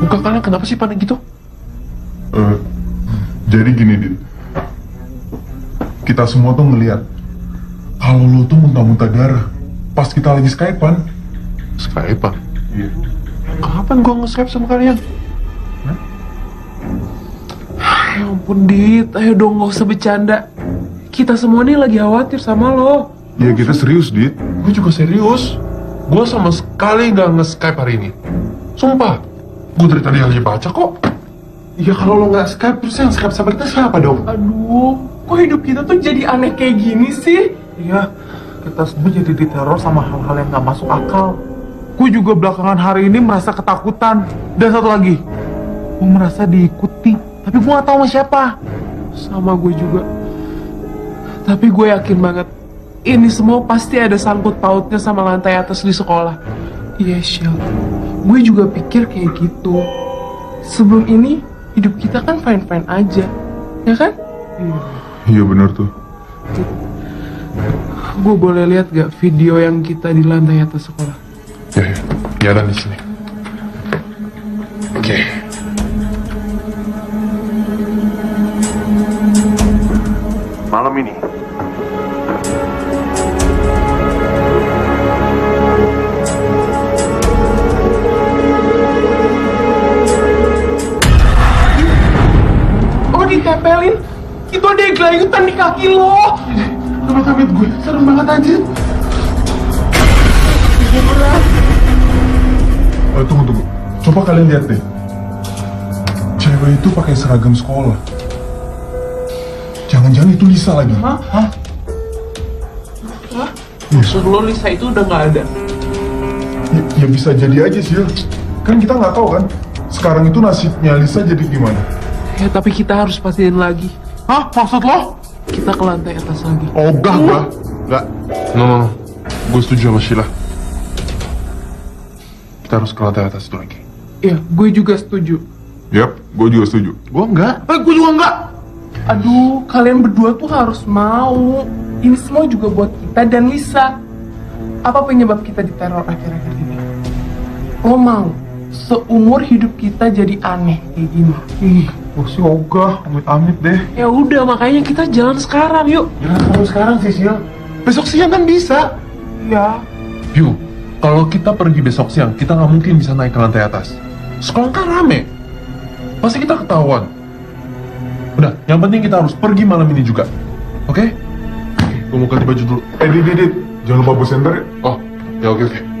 Muka kalian kenapa sih panik gitu? Eh, jadi gini, Dit. Kita semua tuh ngeliat kalau lo tuh muntah-muntah darah pas kita lagi Skypean. Skypean? Iya. Kapan gua nge-Skype sama kalian? Ya ampun, Dit. Ayo dong nggak usah bercanda. Kita semua nih lagi khawatir sama lo. Ya kita serius, Dit. Gue juga serius. Gue sama sekali nggak nge-Skype hari ini. Sumpah. Gue dari tadi lagi baca kok. Ya kalau lo nggak Skype, terus yang Skype sama kita siapa dong? Aduh, kok hidup kita tuh jadi aneh kayak gini sih? Iya, kita semua jadi diteror sama hal-hal yang nggak masuk akal. Gue juga belakangan hari ini merasa ketakutan. Dan satu lagi, gue merasa diikuti. Tapi gue nggak tahu sama siapa. Sama gue juga. Tapi gue yakin banget, ini semua pasti ada sangkut pautnya sama lantai atas di sekolah. Iya, Shell. Gue juga pikir kayak gitu. Sebelum ini, hidup kita kan fine-fine aja. Ya kan? Iya bener tuh. Gue boleh lihat gak video yang kita di lantai atas sekolah? Ya, ya. Ya, dan di sini. Oke. Malam ini, Gelayutan di kaki lo. Amit-amit gue, serem banget anjir. Eh, tunggu tunggu. Coba kalian lihat deh. Cewek itu pakai seragam sekolah. Jangan-jangan itu Lisa lagi. Hah? Hah? Hah? Maksud lo Lisa itu udah nggak ada? Ya, ya bisa jadi aja sih. Kan kita nggak tahu kan. Sekarang itu nasibnya Lisa jadi gimana? Ya tapi kita harus pastiin lagi. Hah? Maksud lo? Kita ke lantai atas lagi. Oh, enggak, enggak. Enggak. No, no, no. Gue setuju sama Sheila. kita harus ke lantai atas itu lagi. Iya, gue juga setuju. Yap, gue juga setuju. Gue enggak. Eh, gue juga enggak. Aduh, kalian berdua tuh harus mau. Ini semua juga buat kita dan Lisa. Apa penyebab kita diteror akhir-akhir ini? Lo mau seumur hidup kita jadi aneh kayak gini? Ih, gue sih ogah, amit-amit deh. Ya udah, makanya kita jalan sekarang yuk. Jangan kamu sekarang sih, Sil. Besok siang kan bisa. Ya. Yuk, kalau kita pergi besok siang, kita nggak mungkin bisa naik ke lantai atas. Sekolah kan rame. Pasti kita ketahuan. Udah, yang penting kita harus pergi malam ini juga. Oke? Oke, gue mau ganti baju dulu. Eh, Dit, Dit, Dit. Jangan lupa bawa senter ya. Oh, ya oke oke. Ketemu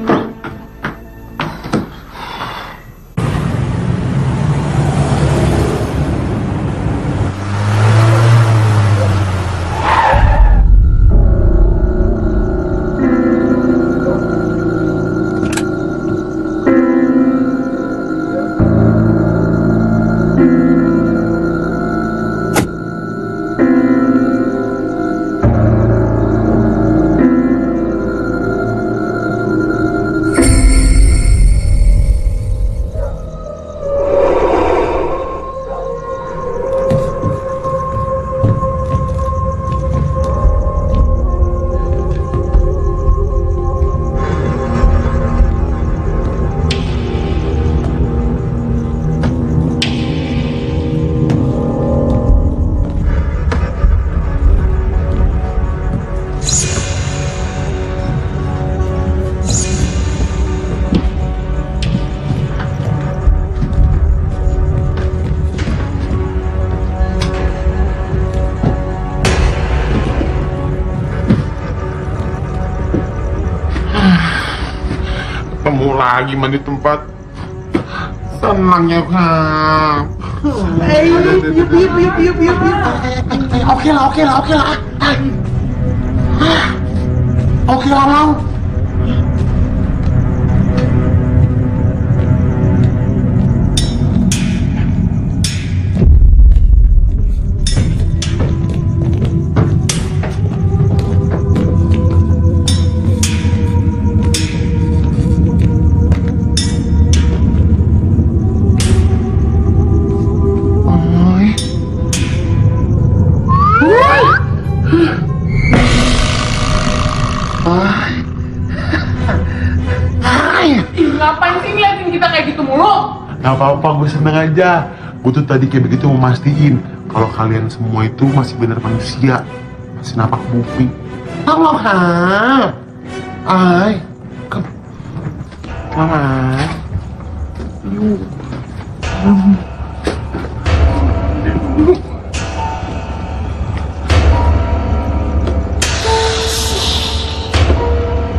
lagi mandi tempat. Senangnya kan. Eh, yuk, yuk, yuk, yuk, yuk, yuk, yuk. Oke lah, oke lah, oke lah. Ah, ah. Oke lah, mau. Gak apa-apa, gue seneng aja. Gue tuh tadi kayak begitu mau mastiin kalau kalian semua itu masih benar manusia, masih napak bumi. Allah, ha. Ay. Mama.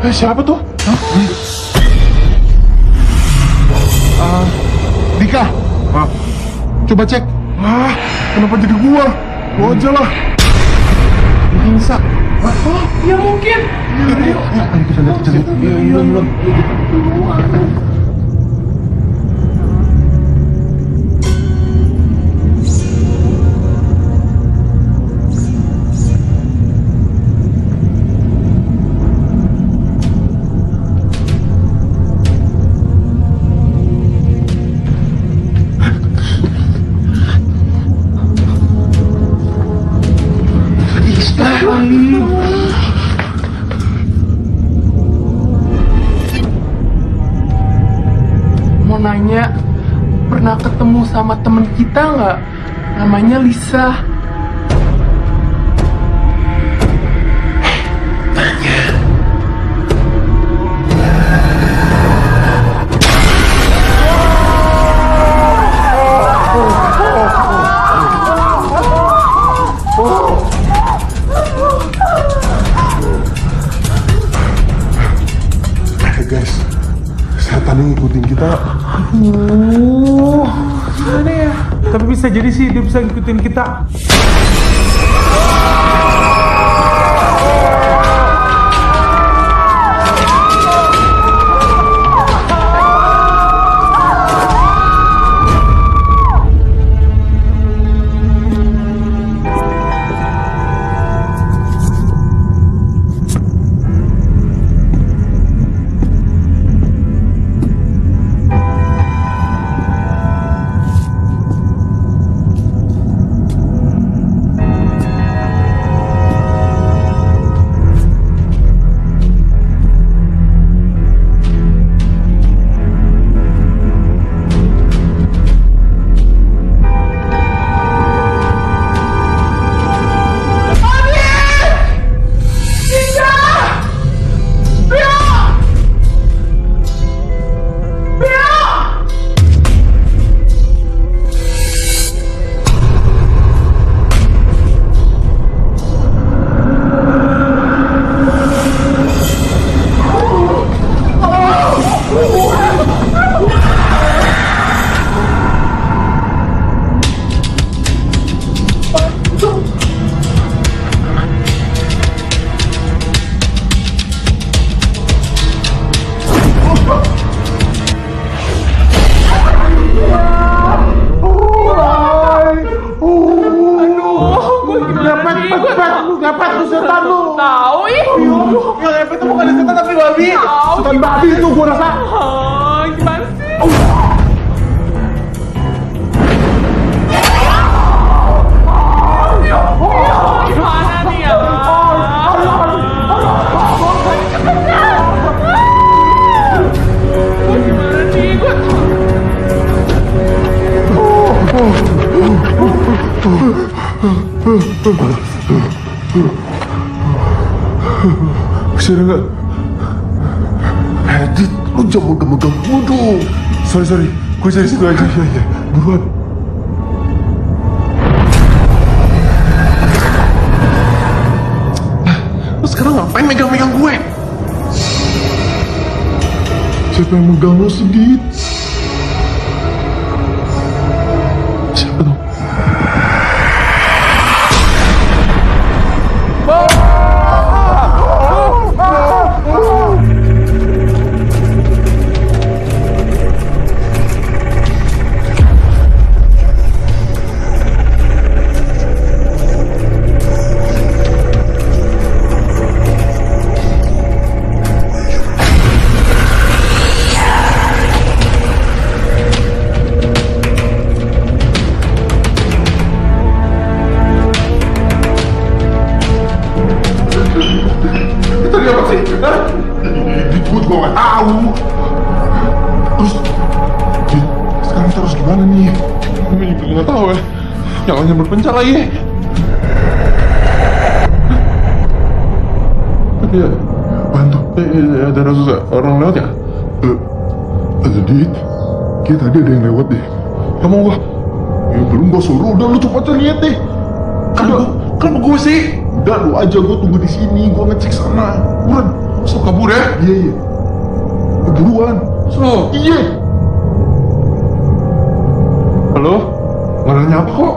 Eh, siapa tuh? Hah? Ah, Dika, Hah? coba cek. Ah, kenapa jadi gua? Gua aja lah. Bisa. Oh, ya mungkin. Ayo kita lihat, kita lihat. Iya, iya, iya. Kita nggak? Namanya Lisa. Jadi sih dia bisa ngikutin kita. Gue tahu. Terus, Dit, sekarang kita harus gimana nih? Gue juga nggak tahu ya. Nyalanya berpencar lagi. Tapi ya, Bantu. eh, eh, ada rasa orang lewat ya? Eh, ada Dit. Kayak tadi ada yang lewat deh. Gak mau gua. Ya belum gua suruh, udah lu cepat cari lihat deh. Kenapa, kenapa gue sih? Udah lu aja, gua tunggu di sini, gua ngecek sana. Buruan. So kabur ya? Iya, iya. Buruan. So, Iya. halo? Nggak nyapa kok.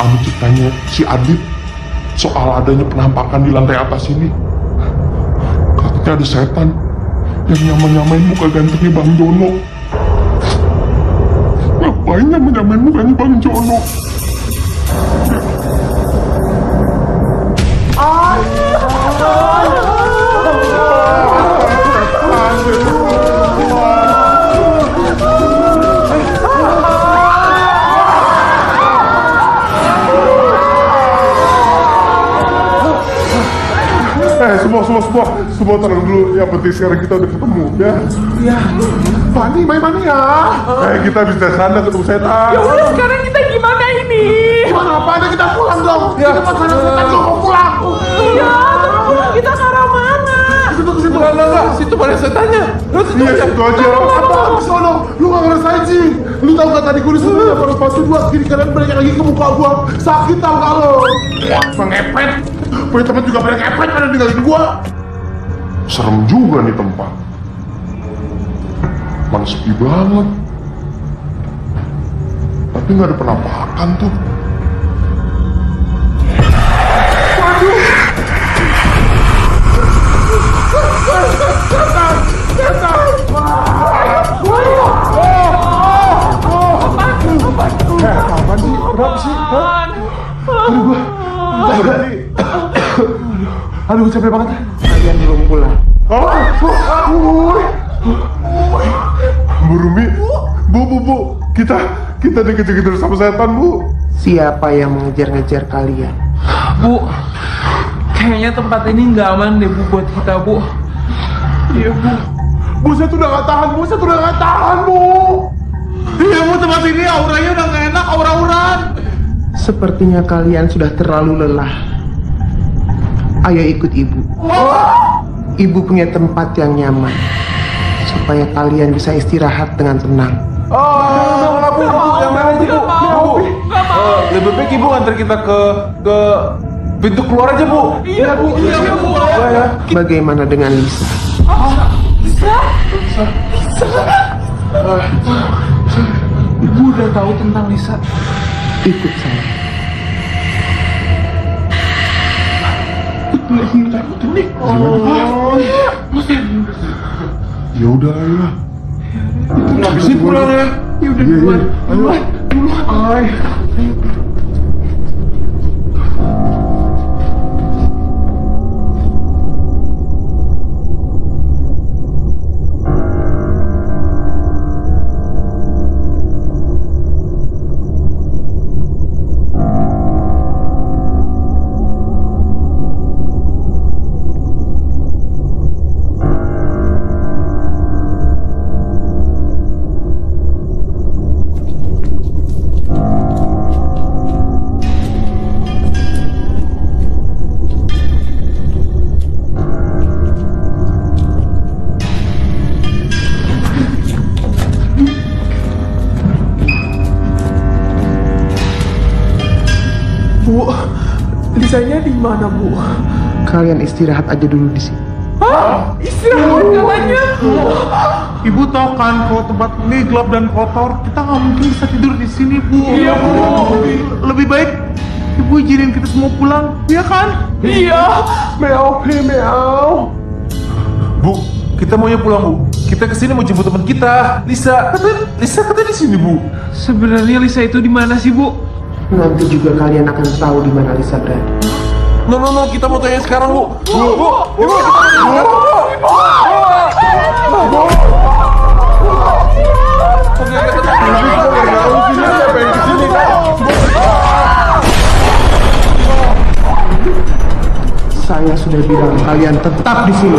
Anu ceritanya si Adit soal adanya penampakan di lantai atas ini. Katanya ada setan yang nyamain-nyamain muka gantengnya Bang Jono. Ngapain nyamain-nyamain mukanya Bang Jono? Semua, semua, semua, tenang dulu. Yang penting sekarang kita udah ketemu, ya. Iya. Mani, main mani ya. Eh, kita bisa sana ketemu setan. Ya udah sekarang kita gimana ini? Gimana apa ada kita pulang dong? Ya. Kita pas ada setan gua mau pulang. Iya, kita ke arah mana? Situ ke situ. Enggak, enggak, enggak. Situ pada setannya. Lu situ Iya, aja. situ aja. Apa ke sono? Lu nggak ngerasa rasain sih? Lu tau gak tadi gue disuruh lepas sepatu dua kiri kanan balik lagi ke muka gua Sakit tau gak lo? Pengepet, punya tempat juga pada ngepet pada ninggalin gua. Serem juga nih tempat. Mana sepi banget. Tapi nggak ada penampakan tuh. Aduh capek banget Kalian belum pulang. Oh, Bu Rumi, Bu, Bu, Bu, kita kita dikejar-kejar sama setan, Bu. Siapa yang mengejar-ngejar kalian? Bu, kayaknya tempat ini nggak aman deh bu buat kita bu. Iya bu Bu saya tuh udah gak tahan Bu Saya tuh udah gak tahan Bu Iya Bu tempat ini auranya udah gak enak Aura-auran Sepertinya kalian sudah terlalu lelah. Ayo ikut ibu. Ibu punya tempat yang nyaman supaya kalian bisa istirahat dengan tenang. Oh, Bu, Bu, yang mana aja Bu? Bu, Eh, lebih baik ibu antar kita ke ke pintu keluar aja Bu. Iya Bu, iya Bu. Ya, ya. Bagaimana dengan Lisa? Ibu udah tahu tentang Lisa. Ikut saya. Oh, Ya udah, ya. habisin pulang ya. Ya udah duluan. Duluan. Ay. Lisanya di mana Bu? Kalian istirahat aja dulu di sini. Hah? Istirahat katanya. Ibu tahu kan kalau tempat ini gelap dan kotor, kita nggak mungkin bisa tidur di sini, Bu. Iya, Bu. Lebih baik Ibu izinin kita semua pulang, iya kan? Iya. Meow, meow. Bu, kita maunya pulang, Bu. Kita ke sini mau jemput teman kita, Lisa. Kata Lisa kata di sini, Bu. Sebenarnya Lisa itu di mana sih bu? Nanti juga kalian akan tahu di mana Lisa berada. No, no, no, kita mau tanya sekarang, Bu. Bu, Bu, Bu, kita mau tanya sekarang, Bu. Saya sudah bilang kalian tetap di sini.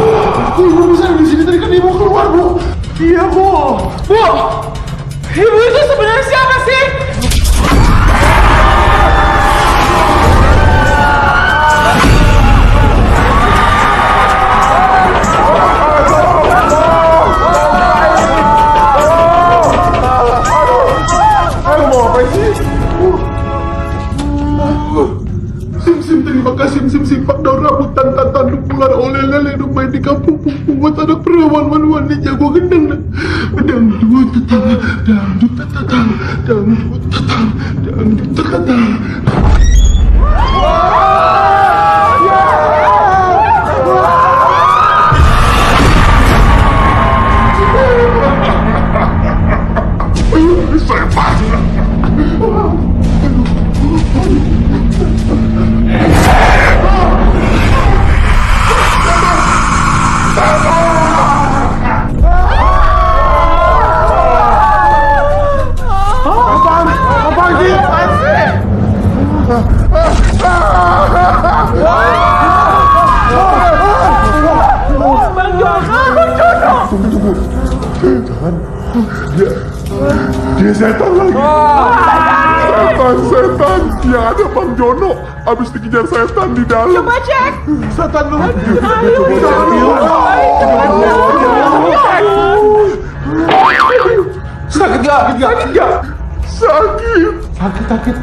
Ibu bisa di sini tadi kan ibu keluar, Bu. Iya, Bu. Bu, ibu itu sebenarnya siapa sih? Terima kasih sim sim pak daun rambutan tan tanduk ular oleh lele main di kampung buat anak perawan manuan di jago gendang dangdut tetang dangdut tetang dangdut tetang dangdut tetang Setan lu. Ayo, sakit gak? Sakit gak? Sakit. Sakit, sakit.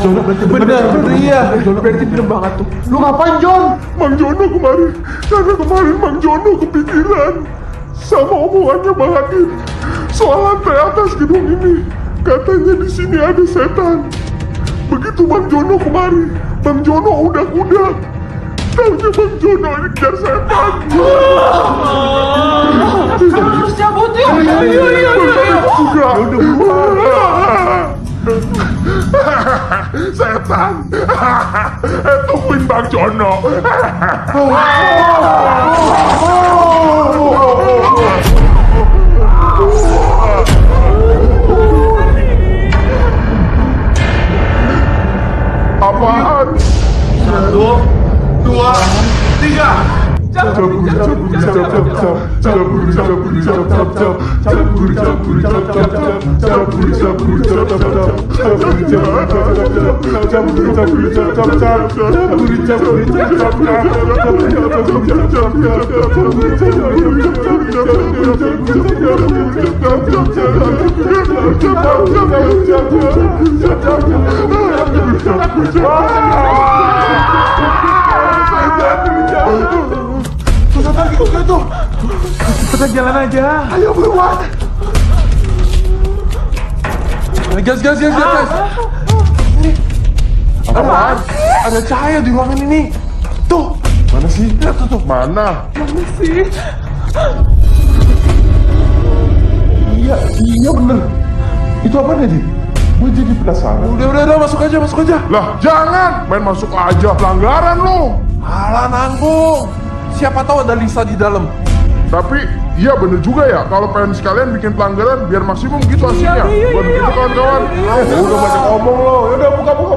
Jono berarti bener, bener, iya. Jono berarti bener banget tuh. Lu ngapain John? Mang Jono kemarin. Karena kemarin Mang Jono kepikiran sama omongannya Bang Adit soal lantai atas gedung ini. Katanya di sini ada setan. Begitu Bang Jono kemari, Bang Jono udah kuda. Kau cuma jodohin biar setan. Harus cabut yuk. Iya, iya, iya. Udah, udah Setan. Tungguin Bang Jono. Apaan? Satu. 좋아 뛰자 아! Susah lagi gitu. Kita jalan aja. Ayo buruan. Gas, gas, gas, gas, gas. Apaan? Ada cahaya di ruangan ini. Tuh. Mana sih? Lihat tuh, tuh. Mana? Mana sih? Iya, iya bener. Itu apa nih? Gue jadi penasaran. Udah, udah, udah, masuk aja, masuk aja. Lah, jangan main masuk aja pelanggaran lo. Alah nanggung. Siapa tahu ada Lisa di dalam. Tapi iya bener juga ya kalau pengen sekalian bikin pelanggaran biar maksimum gitu hasilnya. iya, Bukan iya, begitu iya, kawan-kawan. iya. udah banyak ngomong lo. Yaudah buka buka.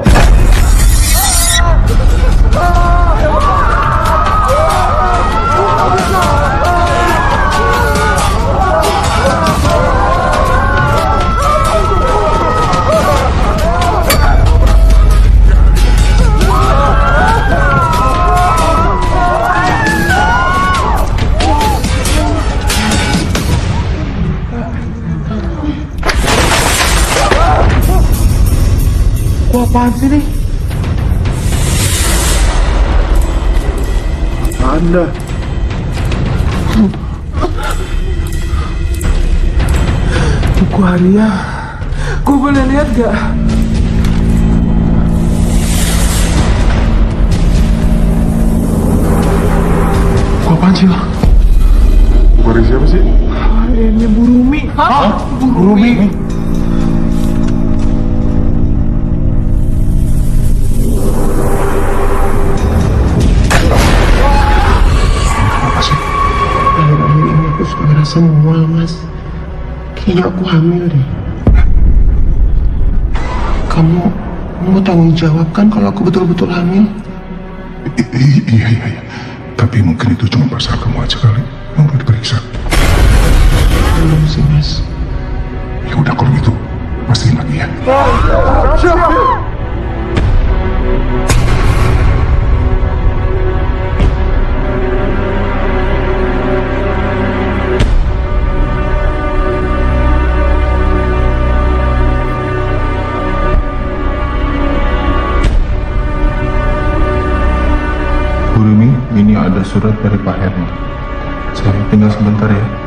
Apaan sih nih? Anda. Buku harian. Gue boleh lihat gak? Kok apaan sih lo? Buku siapa sih? Hariannya Burumi. Hah? Burumi. Apa Kayaknya aku hamil deh. Kamu mau tanggung jawab kan kalau aku betul-betul hamil? Iya iya iya. Tapi mungkin itu cuma perasaan kamu aja kali. Yang udah diperiksa. Belum sih, Mas. Ya udah kalau gitu pastiin lagi ya. Surat dari Pak Herman. Saya tinggal sebentar ya.